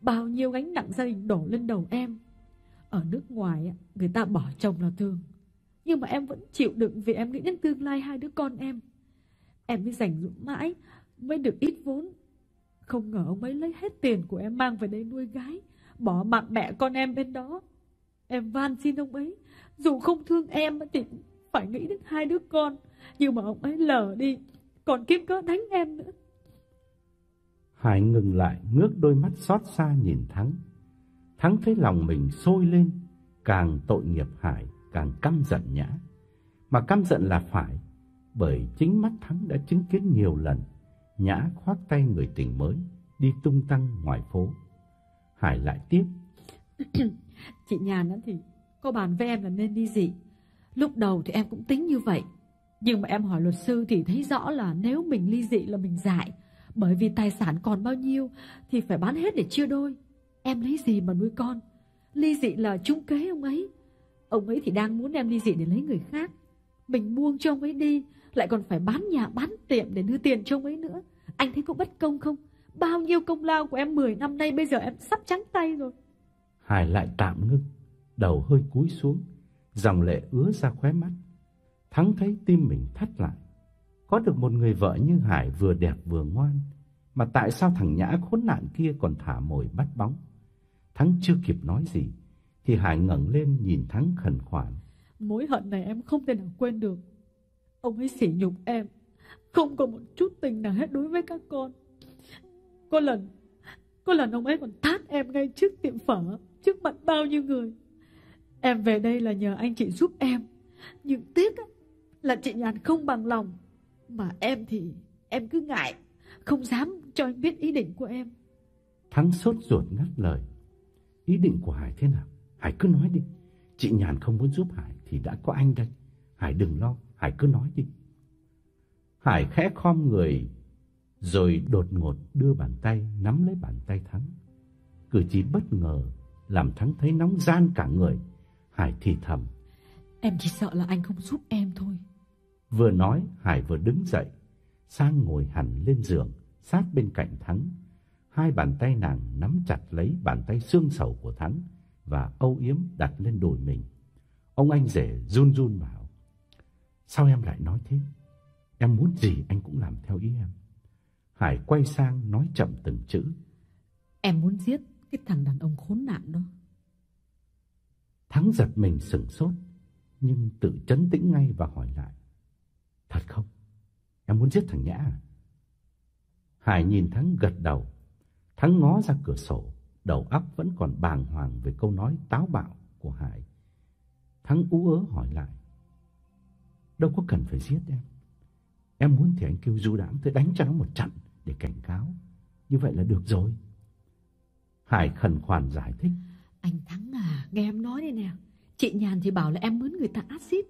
A: Bao nhiêu gánh nặng gia đình đổ lên đầu em. Ở nước ngoài người ta bỏ chồng là thường. Nhưng mà em vẫn chịu đựng vì em nghĩ đến tương lai hai đứa con em. Em mới dành dụm mãi, mới được ít vốn. Không ngờ ông ấy lấy hết tiền của em mang về đây nuôi gái, bỏ mặc mẹ con em bên đó. Em van xin ông ấy, dù không thương em thì phải nghĩ đến hai đứa con, nhưng mà ông ấy lờ đi, còn kiếm cớ đánh em nữa.
B: Hải ngừng lại, ngước đôi mắt xót xa nhìn Thắng. Thắng thấy lòng mình sôi lên, càng tội nghiệp Hải, càng căm giận Nhã. Mà căm giận là phải, bởi chính mắt Thắng đã chứng kiến nhiều lần Nhã khoác tay người tình mới đi tung tăng ngoài phố. Hải lại tiếp.
A: Chị Nhàn thì cô bàn với em là nên đi dị. Lúc đầu thì em cũng tính như vậy. Nhưng mà em hỏi luật sư thì thấy rõ là nếu mình ly dị là mình dại. Bởi vì tài sản còn bao nhiêu thì phải bán hết để chia đôi. Em lấy gì mà nuôi con? Ly dị là chung kế ông ấy. Ông ấy thì đang muốn em ly dị để lấy người khác. Mình buông cho ông ấy đi, lại còn phải bán nhà bán tiệm để đưa tiền cho ông ấy nữa. Anh thấy có bất công không? Bao nhiêu công lao của em 10 năm nay bây giờ em sắp trắng tay rồi.
B: Hải lại tạm ngưng, đầu hơi cúi xuống, dòng lệ ứa ra khóe mắt. Thắng thấy tim mình thắt lại. Có được một người vợ như Hải vừa đẹp vừa ngoan, mà tại sao thằng Nhã khốn nạn kia còn thả mồi bắt bóng? Thắng chưa kịp nói gì, thì Hải ngẩng lên nhìn Thắng khẩn khoản.
A: Mối hận này em không thể nào quên được. Ông ấy sỉ nhục em, không có một chút tình nào hết đối với các con. Có lần, có lần ông ấy còn tát em ngay trước tiệm phở, trước mặt bao nhiêu người. Em về đây là nhờ anh chị giúp em. Nhưng tiếc là chị Nhàn không bằng lòng. Mà em thì em cứ ngại, không dám cho anh biết ý định của em.
B: Thắng sốt ruột ngắt lời. Ý định của Hải thế nào? Hải cứ nói đi. Chị Nhàn không muốn giúp Hải thì đã có anh đây. Hải đừng lo, Hải cứ nói đi. Hải khẽ khom người rồi đột ngột đưa bàn tay nắm lấy bàn tay Thắng. Cử chỉ bất ngờ làm Thắng thấy nóng gian cả người. Hải thì thầm.
A: Em chỉ sợ là anh không giúp em thôi.
B: Vừa nói, Hải vừa đứng dậy, sang ngồi hẳn lên giường, sát bên cạnh Thắng. Hai bàn tay nàng nắm chặt lấy bàn tay xương sầu của Thắng và âu yếm đặt lên đùi mình. Ông anh rể run run bảo. Sao em lại nói thế? Em muốn gì anh cũng làm theo ý em. Hải quay sang nói chậm từng chữ.
A: Em muốn giết cái thằng đàn ông khốn nạn đó.
B: Thắng giật mình sửng sốt, nhưng tự chấn tĩnh ngay và hỏi lại. Thật không? Em muốn giết thằng Nhã à? Hải nhìn Thắng gật đầu. Thắng ngó ra cửa sổ, đầu óc vẫn còn bàng hoàng về câu nói táo bạo của Hải. Thắng ú ớ hỏi lại. Đâu có cần phải giết em. Em muốn thì anh kêu du đám tới đánh cho nó một trận để cảnh cáo. Như vậy là được rồi. Hải khẩn khoản giải thích.
A: Anh Thắng à, nghe em nói đây nè. Chị Nhàn thì bảo là em mướn người ta axit.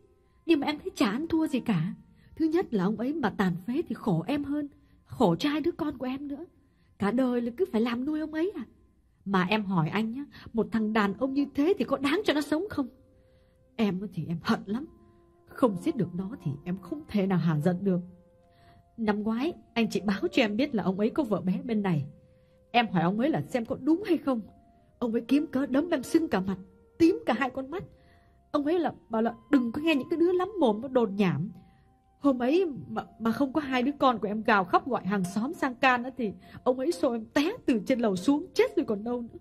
A: Nhưng mà em thấy chả ăn thua gì cả. Thứ nhất là ông ấy mà tàn phế thì khổ em hơn. Khổ trai đứa con của em nữa. Cả đời là cứ phải làm nuôi ông ấy à. Mà em hỏi anh nhá, một thằng đàn ông như thế thì có đáng cho nó sống không? Em thì em hận lắm. Không giết được nó thì em không thể nào hả giận được. Năm ngoái, anh chị báo cho em biết là ông ấy có vợ bé bên này. Em hỏi ông ấy là xem có đúng hay không. Ông ấy kiếm cớ đấm em sưng cả mặt, tím cả hai con mắt. Ông ấy là bảo là đừng có nghe những cái đứa lắm mồm nó đồn nhảm. Hôm ấy mà, mà không có hai đứa con của em gào khóc gọi hàng xóm sang can nữa thì ông ấy xô em té từ trên lầu xuống chết rồi còn đâu nữa.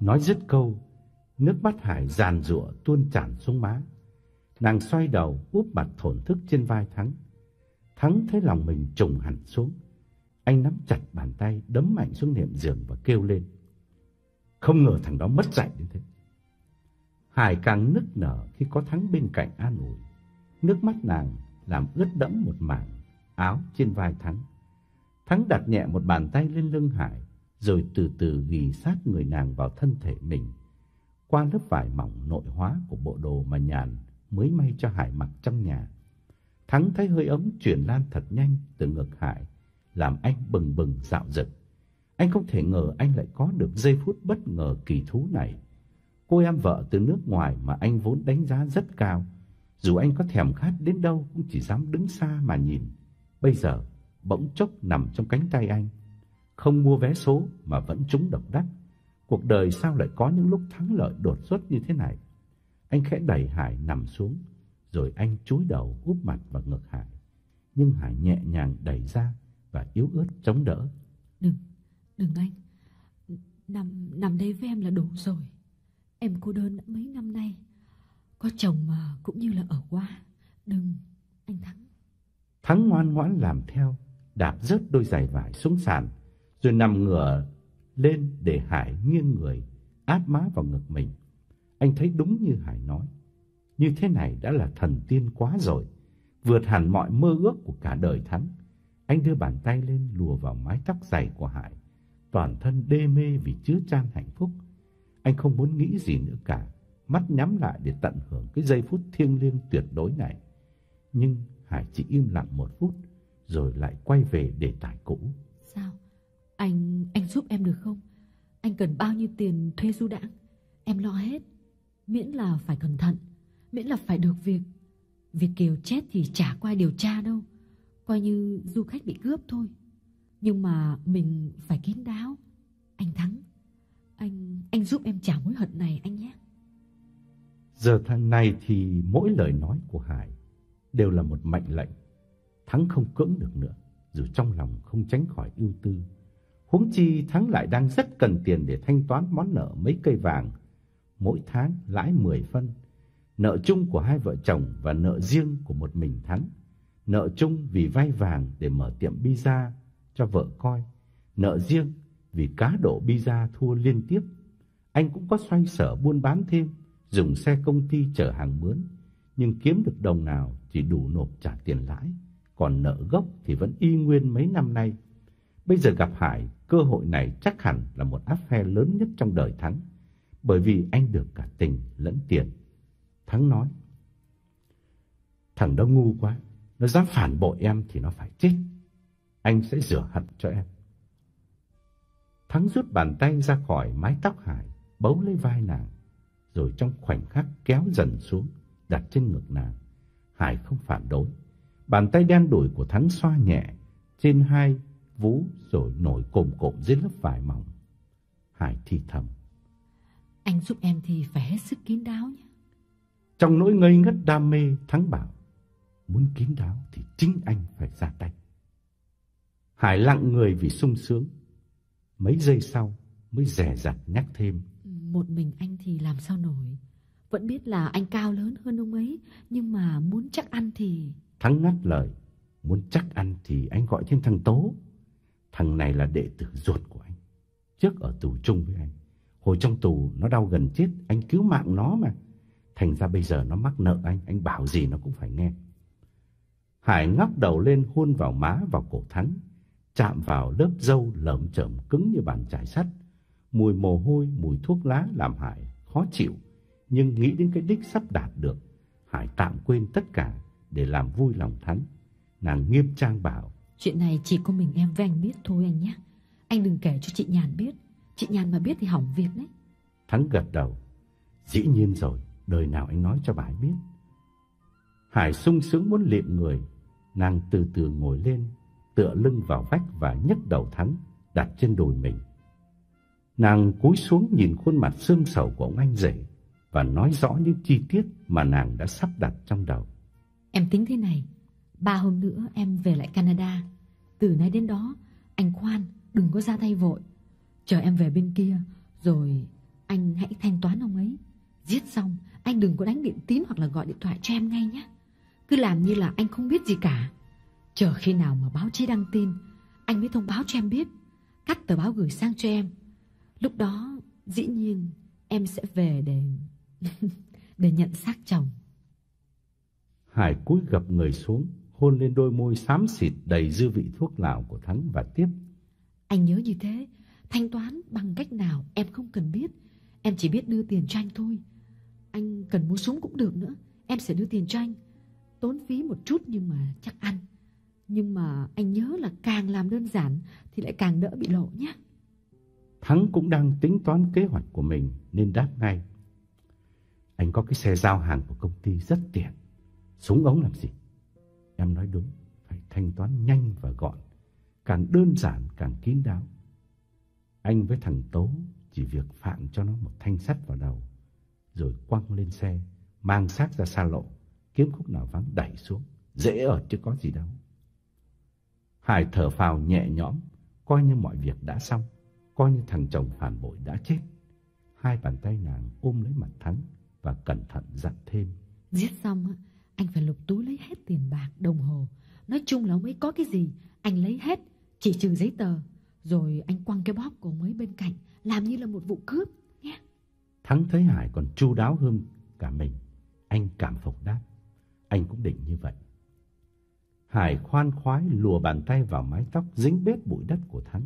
B: Nói dứt câu, nước mắt Hải giàn rụa tuôn tràn xuống má. Nàng xoay đầu úp mặt thổn thức trên vai Thắng. Thắng thấy lòng mình trùng hẳn xuống. Anh nắm chặt bàn tay đấm mạnh xuống nệm giường và kêu lên. Không ngờ thằng đó mất dạy đến thế. Hải càng nức nở khi có Thắng bên cạnh an ủi. Nước mắt nàng làm ướt đẫm một mảng áo trên vai Thắng. Thắng đặt nhẹ một bàn tay lên lưng Hải, rồi từ từ ghi sát người nàng vào thân thể mình. Qua lớp vải mỏng nội hóa của bộ đồ mà nhàn mới may cho Hải mặc trong nhà. Thắng thấy hơi ấm chuyển lan thật nhanh từ ngực Hải, làm anh bừng bừng dạo dực. Anh không thể ngờ anh lại có được giây phút bất ngờ kỳ thú này. Cô em vợ từ nước ngoài mà anh vốn đánh giá rất cao, dù anh có thèm khát đến đâu cũng chỉ dám đứng xa mà nhìn. Bây giờ bỗng chốc nằm trong cánh tay anh, không mua vé số mà vẫn trúng độc đắc. Cuộc đời sao lại có những lúc thắng lợi đột xuất như thế này? Anh khẽ đẩy Hải nằm xuống, rồi anh chúi đầu úp mặt vào ngực Hải. Nhưng Hải nhẹ nhàng đẩy ra và yếu ớt chống đỡ.
A: Đừng, đừng anh. Nằm, nằm đây với em là đủ rồi. Em cô đơn đã mấy năm nay. Có chồng mà cũng như là ở qua. Đừng, anh Thắng.
B: Thắng ngoan ngoãn làm theo, đạp rớt đôi giày vải xuống sàn, rồi nằm ngửa lên để Hải nghiêng người, áp má vào ngực mình. Anh thấy đúng như Hải nói. Như thế này đã là thần tiên quá rồi, vượt hẳn mọi mơ ước của cả đời Thắng. Anh đưa bàn tay lên lùa vào mái tóc dày của Hải, toàn thân đê mê vì chứa chan hạnh phúc. Anh không muốn nghĩ gì nữa cả, mắt nhắm lại để tận hưởng cái giây phút thiêng liêng tuyệt đối này. Nhưng Hải chỉ im lặng một phút, rồi lại quay về đề tài cũ.
A: Sao? Anh, anh giúp em được không? Anh cần bao nhiêu tiền thuê du đãng? Em lo hết. Miễn là phải cẩn thận, miễn là phải được việc. Việc Kiều chết thì chả qua điều tra đâu. Coi như du khách bị cướp thôi. Nhưng mà mình phải kín đáo. Anh Thắng, anh anh giúp em trả mối hận này anh nhé.
B: Giờ thằng này thì mỗi lời nói của Hải đều là một mệnh lệnh. Thắng không cưỡng được nữa, dù trong lòng không tránh khỏi ưu tư. Huống chi Thắng lại đang rất cần tiền để thanh toán món nợ mấy cây vàng, mỗi tháng lãi 10 phân. Nợ chung của hai vợ chồng và nợ riêng của một mình Thắng. Nợ chung vì vay vàng để mở tiệm pizza cho vợ coi, nợ riêng vì cá độ pizza thua liên tiếp. Anh cũng có xoay sở buôn bán thêm, dùng xe công ty chở hàng mướn, nhưng kiếm được đồng nào chỉ đủ nộp trả tiền lãi, còn nợ gốc thì vẫn y nguyên mấy năm nay. Bây giờ gặp Hải, cơ hội này chắc hẳn là một áp phe lớn nhất trong đời Thắng, bởi vì anh được cả tình lẫn tiền. Thắng nói, thằng đó ngu quá, nó dám phản bội em thì nó phải chết. Anh sẽ rửa hận cho em. Thắng rút bàn tay ra khỏi mái tóc Hải, bấu lấy vai nàng, rồi trong khoảnh khắc kéo dần xuống, đặt trên ngực nàng. Hải không phản đối. Bàn tay đen đủi của Thắng xoa nhẹ trên hai vú rồi nổi cồm cộm dưới lớp vải mỏng. Hải thì thầm.
A: Anh giúp em thì phải hết sức kín đáo nhé.
B: Trong nỗi ngây ngất đam mê, Thắng bảo, muốn kín đáo thì chính anh phải ra tay. Hải lặng người vì sung sướng. Mấy giây sau mới rẻ rặt nhắc thêm.
A: Một mình anh thì làm sao nổi. Vẫn biết là anh cao lớn hơn ông ấy, nhưng mà muốn chắc ăn thì...
B: Thắng ngắt lời, muốn chắc ăn thì anh gọi thêm thằng Tố. Thằng này là đệ tử ruột của anh, trước ở tù chung với anh. Hồi trong tù nó đau gần chết, anh cứu mạng nó mà. Thành ra bây giờ nó mắc nợ anh, anh bảo gì nó cũng phải nghe. Hải ngóc đầu lên hôn vào má vào cổ Thắng, chạm vào lớp dâu lởm chởm cứng như bàn chải sắt. Mùi mồ hôi, mùi thuốc lá làm Hải khó chịu, nhưng nghĩ đến cái đích sắp đạt được, Hải tạm quên tất cả để làm vui lòng Thắng. Nàng nghiêm trang bảo,
A: Chuyện này chỉ có mình em với anh biết thôi anh nhé. Anh đừng kể cho chị Nhàn biết. Chị Nhàn mà biết thì hỏng việc đấy.
B: Thắng gật đầu. Dĩ nhiên rồi, đời nào anh nói cho bà ấy biết. Hải sung sướng muốn liệm người, nàng từ từ ngồi lên, tựa lưng vào vách và nhấc đầu Thắng đặt trên đùi mình. Nàng cúi xuống nhìn khuôn mặt xương sầu của ông anh rể và nói rõ những chi tiết mà nàng đã sắp đặt trong đầu.
A: Em tính thế này, ba hôm nữa em về lại Canada. Từ nay đến đó, anh khoan, đừng có ra tay vội. Chờ em về bên kia, rồi anh hãy thanh toán ông ấy. Giết xong, anh đừng có đánh điện tín hoặc là gọi điện thoại cho em ngay nhé. Cứ làm như là anh không biết gì cả. Chờ khi nào mà báo chí đăng tin, anh mới thông báo cho em biết. Cắt tờ báo gửi sang cho em. Lúc đó, dĩ nhiên, em sẽ về để... để nhận xác chồng.
B: Hải cúi gập người xuống, hôn lên đôi môi xám xịt đầy dư vị thuốc lào của Thắng và tiếp.
A: Anh nhớ như thế, thanh toán bằng cách nào em không cần biết. Em chỉ biết đưa tiền cho anh thôi. Anh cần mua súng cũng được nữa, em sẽ đưa tiền cho anh. Tốn phí một chút nhưng mà chắc ăn. Nhưng mà anh nhớ là càng làm đơn giản thì lại càng đỡ bị lộ nhé.
B: Thắng cũng đang tính toán kế hoạch của mình nên đáp ngay. Anh có cái xe giao hàng của công ty rất tiện. Súng ống làm gì? Em nói đúng, phải thanh toán nhanh và gọn. Càng đơn giản càng kín đáo. Anh với thằng Tố chỉ việc phạm cho nó một thanh sắt vào đầu. Rồi quăng lên xe, mang xác ra xa lộ, kiếm khúc nào vắng đẩy xuống. Dễ ở chứ có gì đâu. Hải thở phào nhẹ nhõm, coi như mọi việc đã xong, coi như thằng chồng phản bội đã chết. Hai bàn tay nàng ôm lấy mặt Thắng và cẩn thận dặn thêm.
A: Giết xong, anh phải lục túi lấy hết tiền bạc, đồng hồ. Nói chung là ông ấy có cái gì, anh lấy hết, chỉ trừ giấy tờ. Rồi anh quăng cái bóp của ông ấy bên cạnh, làm như là một vụ cướp. Nhé.
B: Thắng thấy Hải còn chu đáo hơn cả mình. Anh cảm phục đáp. Anh cũng định như vậy. Hải khoan khoái lùa bàn tay vào mái tóc dính bết bụi đất của Thắng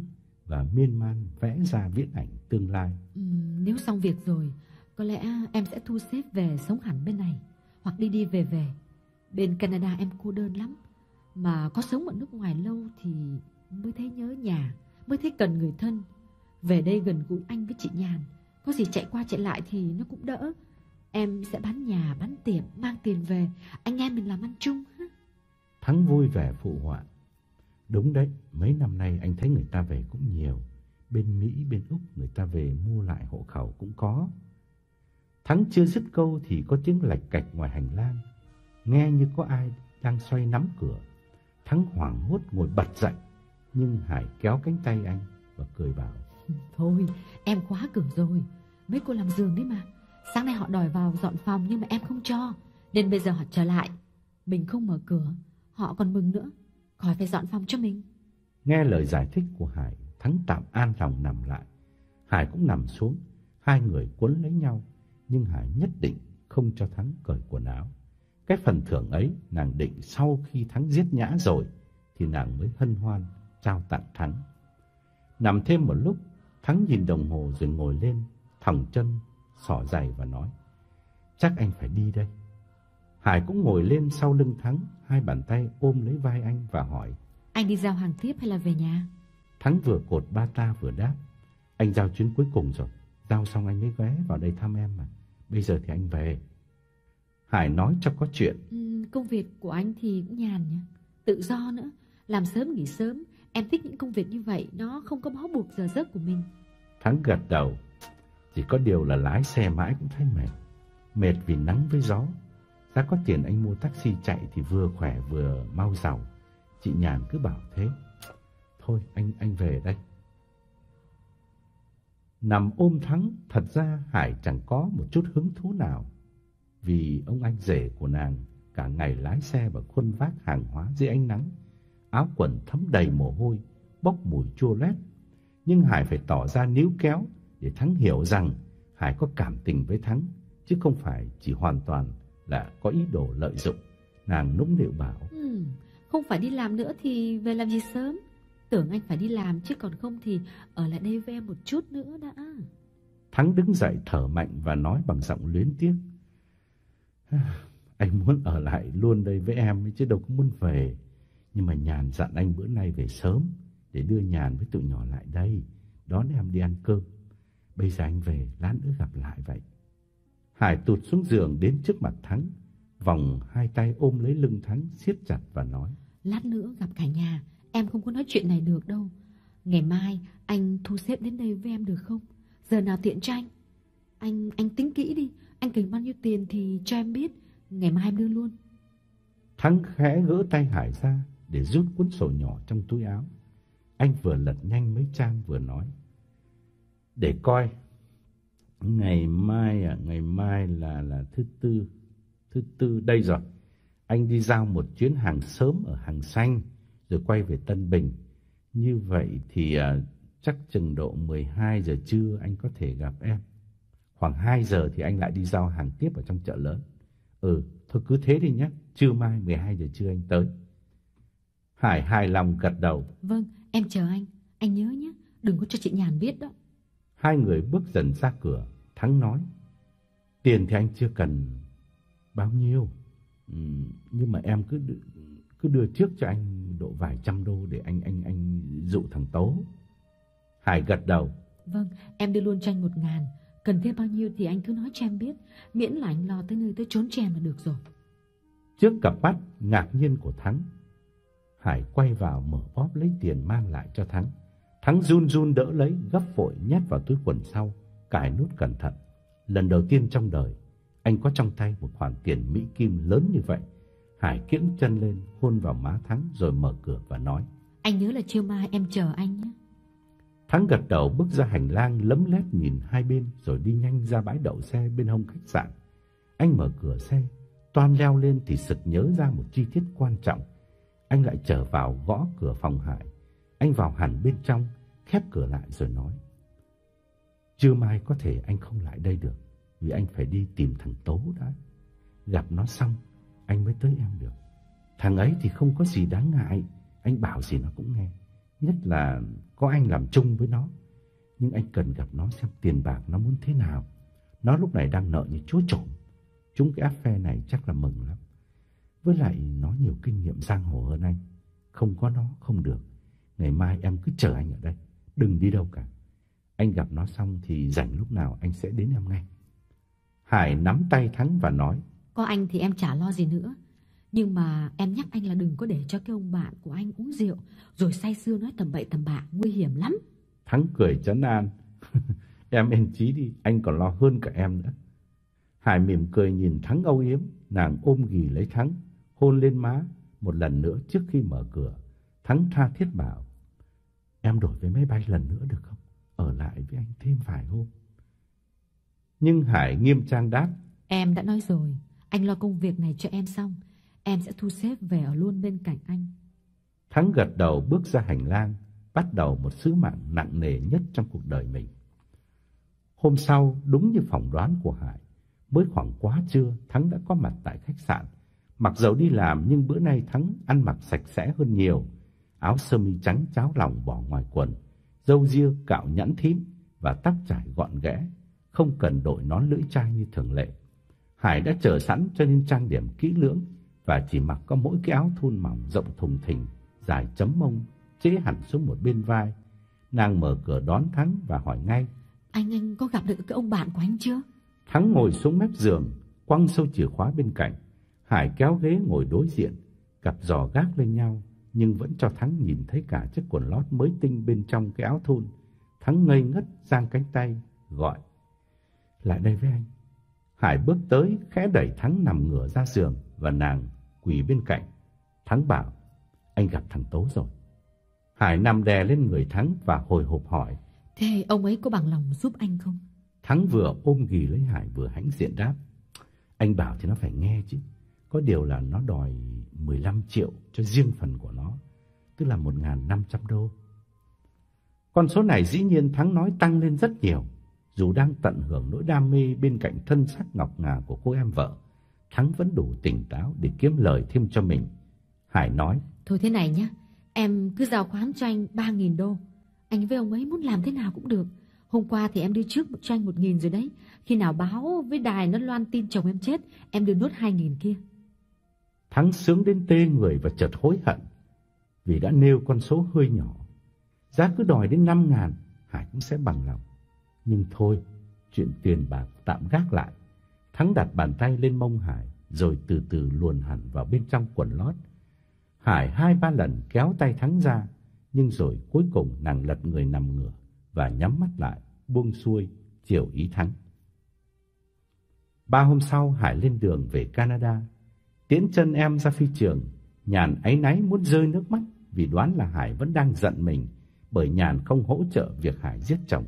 B: và miên man vẽ ra viễn ảnh tương lai.
A: Ừ, nếu xong việc rồi, có lẽ em sẽ thu xếp về sống hẳn bên này, hoặc đi đi về về. Bên Canada em cô đơn lắm, mà có sống ở nước ngoài lâu thì mới thấy nhớ nhà, mới thấy cần người thân. Về đây gần gũi anh với chị Nhàn, có gì chạy qua chạy lại thì nó cũng đỡ. Em sẽ bán nhà, bán tiệm, mang tiền về, anh em mình làm ăn chung.
B: Thắng vui vẻ phụ họa. Đúng đấy, mấy năm nay anh thấy người ta về cũng nhiều. Bên Mỹ, bên Úc người ta về mua lại hộ khẩu cũng có. Thắng chưa dứt câu thì có tiếng lạch cạch ngoài hành lang. Nghe như có ai đang xoay nắm cửa. Thắng hoảng hốt ngồi bật dậy. Nhưng Hải kéo cánh tay anh và cười bảo.
A: Thôi, em khóa cửa rồi. Mấy cô làm giường đấy mà. Sáng nay họ đòi vào dọn phòng nhưng mà em không cho. Nên bây giờ họ trở lại. Mình không mở cửa. Họ còn mừng nữa. Khỏi phải dọn phòng cho mình.
B: Nghe lời giải thích của Hải, Thắng tạm an lòng nằm lại. Hải cũng nằm xuống. Hai người quấn lấy nhau. Nhưng Hải nhất định không cho Thắng cởi quần áo. Cái phần thưởng ấy nàng định sau khi Thắng giết nhã rồi thì nàng mới hân hoan trao tặng Thắng. Nằm thêm một lúc, Thắng nhìn đồng hồ rồi ngồi lên, thòng chân, xỏ giày và nói. Chắc anh phải đi đây. Hải cũng ngồi lên sau lưng Thắng, hai bàn tay ôm lấy vai anh và hỏi.
A: Anh đi giao hàng tiếp hay là về nhà?
B: Thắng vừa cột ba ta vừa đáp. Anh giao chuyến cuối cùng rồi. Giao xong anh mới ghé vào đây thăm em mà. Bây giờ thì anh về. Hải nói cho có chuyện.
A: Ừ, công việc của anh thì cũng nhàn nhỉ. Tự do nữa. Làm sớm nghỉ sớm. Em thích những công việc như vậy. Nó không có bó buộc giờ giấc của mình.
B: Thắng gật đầu. Chỉ có điều là lái xe mãi cũng thấy mệt. Mệt vì nắng với gió. Giá có tiền anh mua taxi chạy thì vừa khỏe vừa mau giàu. Chị Nhàn cứ bảo thế. Thôi anh anh về đây. Nằm ôm Thắng, thật ra Hải chẳng có một chút hứng thú nào. Vì ông anh rể của nàng cả ngày lái xe và khuân vác hàng hóa dưới ánh nắng. Áo quần thấm đầy mồ hôi, bốc mùi chua lét. Nhưng Hải phải tỏ ra níu kéo để Thắng hiểu rằng Hải có cảm tình với Thắng, chứ không phải chỉ hoàn toàn là có ý đồ lợi dụng. Nàng nũng nịu bảo.
A: Ừ, không phải đi làm nữa thì về làm gì sớm. Tưởng anh phải đi làm chứ còn không thì ở lại đây với em một chút nữa đã.
B: Thắng đứng dậy thở mạnh và nói bằng giọng luyến tiếc. Anh muốn ở lại luôn đây với em chứ đâu có muốn về. Nhưng mà Nhàn dặn anh bữa nay về sớm để đưa Nhàn với tụi nhỏ lại đây. Đón em đi ăn cơm. Bây giờ anh về, lát nữa gặp lại vậy. Hải tụt xuống giường đến trước mặt Thắng, vòng hai tay ôm lấy lưng Thắng siết chặt và nói.
A: Lát nữa gặp cả nhà, em không có nói chuyện này được đâu. Ngày mai anh thu xếp đến đây với em được không? Giờ nào tiện cho anh? Anh anh tính kỹ đi, anh cần bao nhiêu tiền thì cho em biết, ngày mai em đưa luôn.
B: Thắng khẽ gỡ tay Hải ra để rút cuốn sổ nhỏ trong túi áo. Anh vừa lật nhanh mấy trang vừa nói. Để coi, ngày mai à, ngày mai là là thứ tư, thứ tư đây rồi. Anh đi giao một chuyến hàng sớm ở hàng xanh rồi quay về Tân Bình. Như vậy thì à, chắc chừng độ 12 giờ trưa anh có thể gặp em. Khoảng 2 giờ thì anh lại đi giao hàng tiếp ở trong chợ lớn. Ừ, thôi cứ thế đi nhé. Trưa mai 12 giờ trưa anh tới. Hải hài lòng gật đầu.
A: Vâng, em chờ anh. Anh nhớ nhé, đừng có cho chị Nhàn biết đó.
B: Hai người bước dần ra cửa. Thắng nói. Tiền thì anh chưa cần bao nhiêu. Ừ, nhưng mà em cứ cứ đưa trước cho anh độ vài trăm đô để anh anh anh dụ thằng Tố. Hải gật đầu.
A: Vâng, em đưa luôn cho anh một ngàn. Cần thêm bao nhiêu thì anh cứ nói cho em biết. Miễn là anh lo tới nơi tới trốn cho em là được rồi.
B: Trước cặp mắt ngạc nhiên của Thắng, Hải quay vào mở bóp lấy tiền mang lại cho Thắng. Thắng run run đỡ lấy, gấp vội nhét vào túi quần sau, cài nút cẩn thận. Lần đầu tiên trong đời, anh có trong tay một khoản tiền Mỹ Kim lớn như vậy. Hải kiễng chân lên, hôn vào má Thắng rồi mở cửa và nói.
A: Anh nhớ là chiều mai em chờ anh nhé.
B: Thắng gật đầu bước ra hành lang lấm lét nhìn hai bên rồi đi nhanh ra bãi đậu xe bên hông khách sạn. Anh mở cửa xe, toan leo lên thì sực nhớ ra một chi tiết quan trọng. Anh lại trở vào gõ cửa phòng Hải. Anh vào hẳn bên trong, khép cửa lại rồi nói. Trưa mai có thể anh không lại đây được, vì anh phải đi tìm thằng Tố đã. Gặp nó xong, anh mới tới em được. Thằng ấy thì không có gì đáng ngại, anh bảo gì nó cũng nghe. Nhất là có anh làm chung với nó. Nhưng anh cần gặp nó xem tiền bạc nó muốn thế nào. Nó lúc này đang nợ như chúa trộm. Chúng cái áp phe này chắc là mừng lắm. Với lại nó nhiều kinh nghiệm giang hồ hơn anh. Không có nó không được. Ngày mai em cứ chờ anh ở đây. Đừng đi đâu cả. Anh gặp nó xong thì rảnh lúc nào anh sẽ đến em ngay. Hải nắm tay Thắng và nói.
C: Có anh thì em chả lo gì nữa. Nhưng mà em nhắc anh là đừng có để cho cái ông bạn của anh uống rượu rồi say sưa nói tầm bậy tầm bạ, nguy hiểm lắm.
B: Thắng cười chấn an. em yên trí đi, anh còn lo hơn cả em nữa. Hải mỉm cười nhìn Thắng âu yếm, nàng ôm ghì lấy Thắng, hôn lên má một lần nữa trước khi mở cửa. Thắng tha thiết bảo, em đổi với máy bay lần nữa được không? Ở lại với anh thêm vài hôm. Nhưng Hải nghiêm trang đáp,
C: Em đã nói rồi, anh lo công việc này cho em xong, em sẽ thu xếp về ở luôn bên cạnh anh.
B: Thắng gật đầu bước ra hành lang, bắt đầu một sứ mạng nặng nề nhất trong cuộc đời mình. Hôm sau, đúng như phỏng đoán của Hải, mới khoảng quá trưa, Thắng đã có mặt tại khách sạn. Mặc dầu đi làm nhưng bữa nay Thắng ăn mặc sạch sẽ hơn nhiều. Áo sơ mi trắng cháo lòng bỏ ngoài quần, râu ria cạo nhẵn thín và tóc trải gọn ghẽ, không cần đội nón lưỡi chai như thường lệ. Hải đã chờ sẵn cho nên trang điểm kỹ lưỡng và chỉ mặc có mỗi cái áo thun mỏng rộng thùng thình, dài chấm mông, chế hẳn xuống một bên vai. Nàng mở cửa đón Thắng và hỏi ngay.
C: Anh anh có gặp được cái ông bạn của anh chưa?
B: Thắng ngồi xuống mép giường, quăng sâu chìa khóa bên cạnh. Hải kéo ghế ngồi đối diện, cặp giò gác lên nhau, nhưng vẫn cho Thắng nhìn thấy cả chiếc quần lót mới tinh bên trong cái áo thun. Thắng ngây ngất giang cánh tay, gọi. Lại đây với anh. Hải bước tới, khẽ đẩy Thắng nằm ngửa ra giường và nàng quỳ bên cạnh. Thắng bảo, anh gặp thằng Tố rồi. Hải nằm đè lên người Thắng và hồi hộp hỏi.
C: Thế ông ấy có bằng lòng giúp anh không?
B: Thắng vừa ôm ghì lấy Hải vừa hãnh diện đáp. Anh bảo thì nó phải nghe chứ. Có điều là nó đòi 15 triệu cho riêng phần của nó, tức là 1.500 đô. Con số này dĩ nhiên Thắng nói tăng lên rất nhiều. Dù đang tận hưởng nỗi đam mê bên cạnh thân sắc ngọc ngà của cô em vợ, Thắng vẫn đủ tỉnh táo để kiếm lời thêm cho mình. Hải nói,
C: Thôi thế này nhé, em cứ giao khoán cho anh 3.000 đô. Anh với ông ấy muốn làm thế nào cũng được. Hôm qua thì em đưa trước cho anh 1.000 rồi đấy. Khi nào báo với đài nó loan tin chồng em chết, em đưa nốt 2.000 kia.
B: Thắng sướng đến tê người và chợt hối hận vì đã nêu con số hơi nhỏ. Giá cứ đòi đến 5 ngàn, Hải cũng sẽ bằng lòng. Nhưng thôi, chuyện tiền bạc tạm gác lại. Thắng đặt bàn tay lên mông Hải, rồi từ từ luồn hẳn vào bên trong quần lót. Hải hai ba lần kéo tay Thắng ra, nhưng rồi cuối cùng nàng lật người nằm ngửa và nhắm mắt lại, buông xuôi, chiều ý Thắng. Ba hôm sau, Hải lên đường về Canada. Tiến chân em ra phi trường, Nhàn áy náy muốn rơi nước mắt vì đoán là Hải vẫn đang giận mình bởi Nhàn không hỗ trợ việc Hải giết chồng.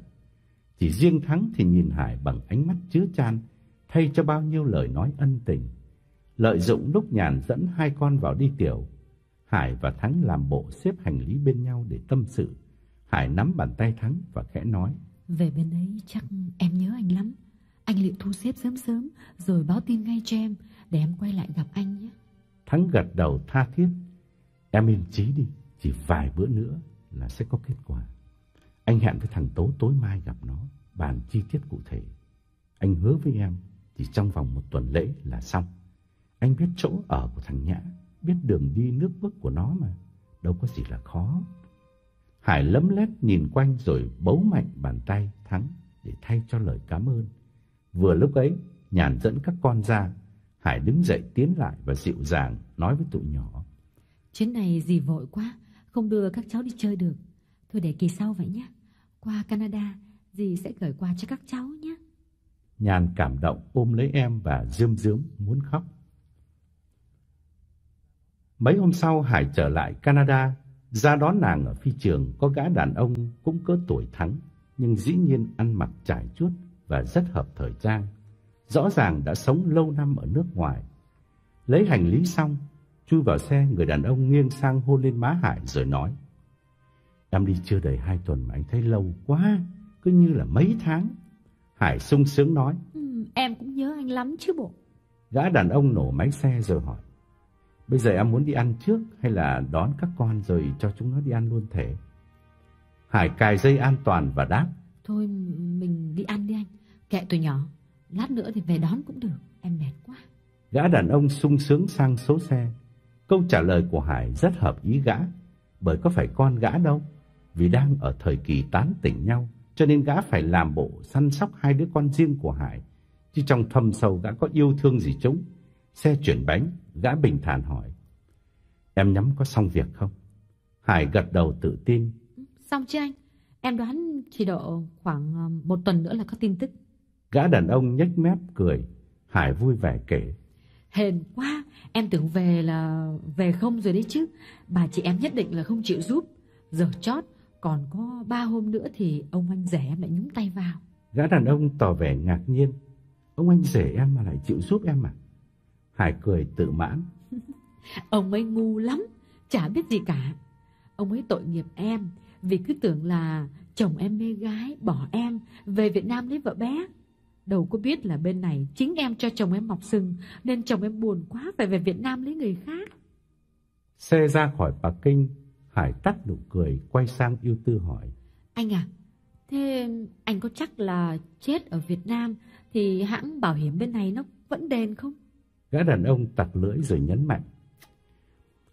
B: Chỉ riêng Thắng thì nhìn Hải bằng ánh mắt chứa chan, thay cho bao nhiêu lời nói ân tình. Lợi dụng lúc Nhàn dẫn hai con vào đi tiểu, Hải và Thắng làm bộ xếp hành lý bên nhau để tâm sự. Hải nắm bàn tay Thắng và khẽ nói.
C: Về bên ấy chắc em nhớ anh lắm. Anh liệu thu xếp sớm sớm rồi báo tin ngay cho em để em quay lại gặp anh nhé.
B: Thắng gật đầu tha thiết. Em yên trí đi, chỉ vài bữa nữa là sẽ có kết quả. Anh hẹn với thằng Tố tối mai gặp nó, bàn chi tiết cụ thể. Anh hứa với em, chỉ trong vòng một tuần lễ là xong. Anh biết chỗ ở của thằng Nhã, biết đường đi nước bước của nó mà, đâu có gì là khó. Hải lấm lét nhìn quanh rồi bấu mạnh bàn tay Thắng để thay cho lời cảm ơn. Vừa lúc ấy, Nhàn dẫn các con ra, Hải đứng dậy tiến lại và dịu dàng nói với tụi nhỏ.
C: Chuyến này gì vội quá, không đưa các cháu đi chơi được. Thôi để kỳ sau vậy nhé. Qua Canada, dì sẽ gửi quà cho các cháu nhé.
B: Nhàn cảm động ôm lấy em và rơm rớm muốn khóc. Mấy hôm sau Hải trở lại Canada, Ra đón nàng ở phi trường có gã đàn ông cũng cỡ tuổi Thắng, nhưng dĩ nhiên ăn mặc trải chuốt và rất hợp thời trang. Rõ ràng đã sống lâu năm ở nước ngoài. Lấy hành lý xong, chui vào xe, người đàn ông nghiêng sang hôn lên má Hải rồi nói. Em đi chưa đầy hai tuần mà anh thấy lâu quá, cứ như là mấy tháng. Hải sung sướng nói.
A: Ừ, em cũng nhớ anh lắm chứ bộ.
B: Gã đàn ông nổ máy xe rồi hỏi. Bây giờ em muốn đi ăn trước hay là đón các con rồi cho chúng nó đi ăn luôn thể? Hải cài dây an toàn và đáp.
A: Thôi mình đi ăn đi anh, kệ tụi nhỏ. Lát nữa thì về đón cũng được, em mệt quá.
B: Gã đàn ông sung sướng sang số xe. Câu trả lời của Hải rất hợp ý gã, bởi có phải con gã đâu. Vì đang ở thời kỳ tán tỉnh nhau, cho nên gã phải làm bộ săn sóc hai đứa con riêng của Hải. Chứ trong thâm sâu gã có yêu thương gì chúng. Xe chuyển bánh, gã bình thản hỏi. Em nhắm có xong việc không? Hải gật đầu tự tin.
A: Xong chứ anh? Em đoán chỉ độ khoảng ờ, một tuần nữa là có tin tức.
B: Gã đàn ông nhếch mép cười. Hải vui vẻ kể.
A: Hên quá, em tưởng về là về không rồi đấy chứ. Bà chị em nhất định là không chịu giúp. Giờ chót, còn có ba hôm nữa thì ông anh rể em lại nhúng tay vào.
B: Gã đàn ông tỏ vẻ ngạc nhiên. Ông anh rể em mà lại chịu giúp em à? Hải cười tự mãn.
A: ông ấy ngu lắm, chả biết gì cả. Ông ấy tội nghiệp em, vì cứ tưởng là chồng em mê gái, bỏ em, về Việt Nam lấy vợ bé. Đâu có biết là bên này chính em cho chồng em mọc sừng, nên chồng em buồn quá phải về Việt Nam lấy người khác.
B: Xe ra khỏi Bắc Kinh, Hải tắt nụ cười, quay sang yêu tư hỏi.
A: Anh à, thế anh có chắc là chết ở Việt Nam thì hãng bảo hiểm bên này nó vẫn đền không?
B: Gã đàn ông tặc lưỡi rồi nhấn mạnh.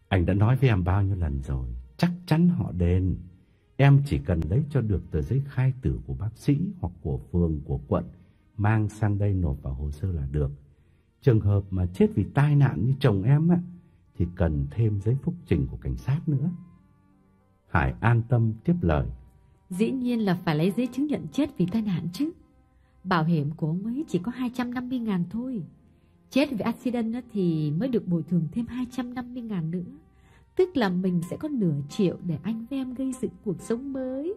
B: Anh đã nói với em bao nhiêu lần rồi, chắc chắn họ đền. Em chỉ cần lấy cho được tờ giấy khai tử của bác sĩ hoặc của phường, của quận, mang sang đây nộp vào hồ sơ là được. Trường hợp mà chết vì tai nạn như chồng em á, thì cần thêm giấy phúc trình của cảnh sát nữa. Hải an tâm tiếp lời.
A: Dĩ nhiên là phải lấy giấy chứng nhận chết vì tai nạn chứ. Bảo hiểm của ông ấy chỉ có 250 ngàn thôi. Chết vì accident thì mới được bồi thường thêm 250 ngàn nữa. Tức là mình sẽ có nửa triệu để anh với em gây dựng cuộc sống mới.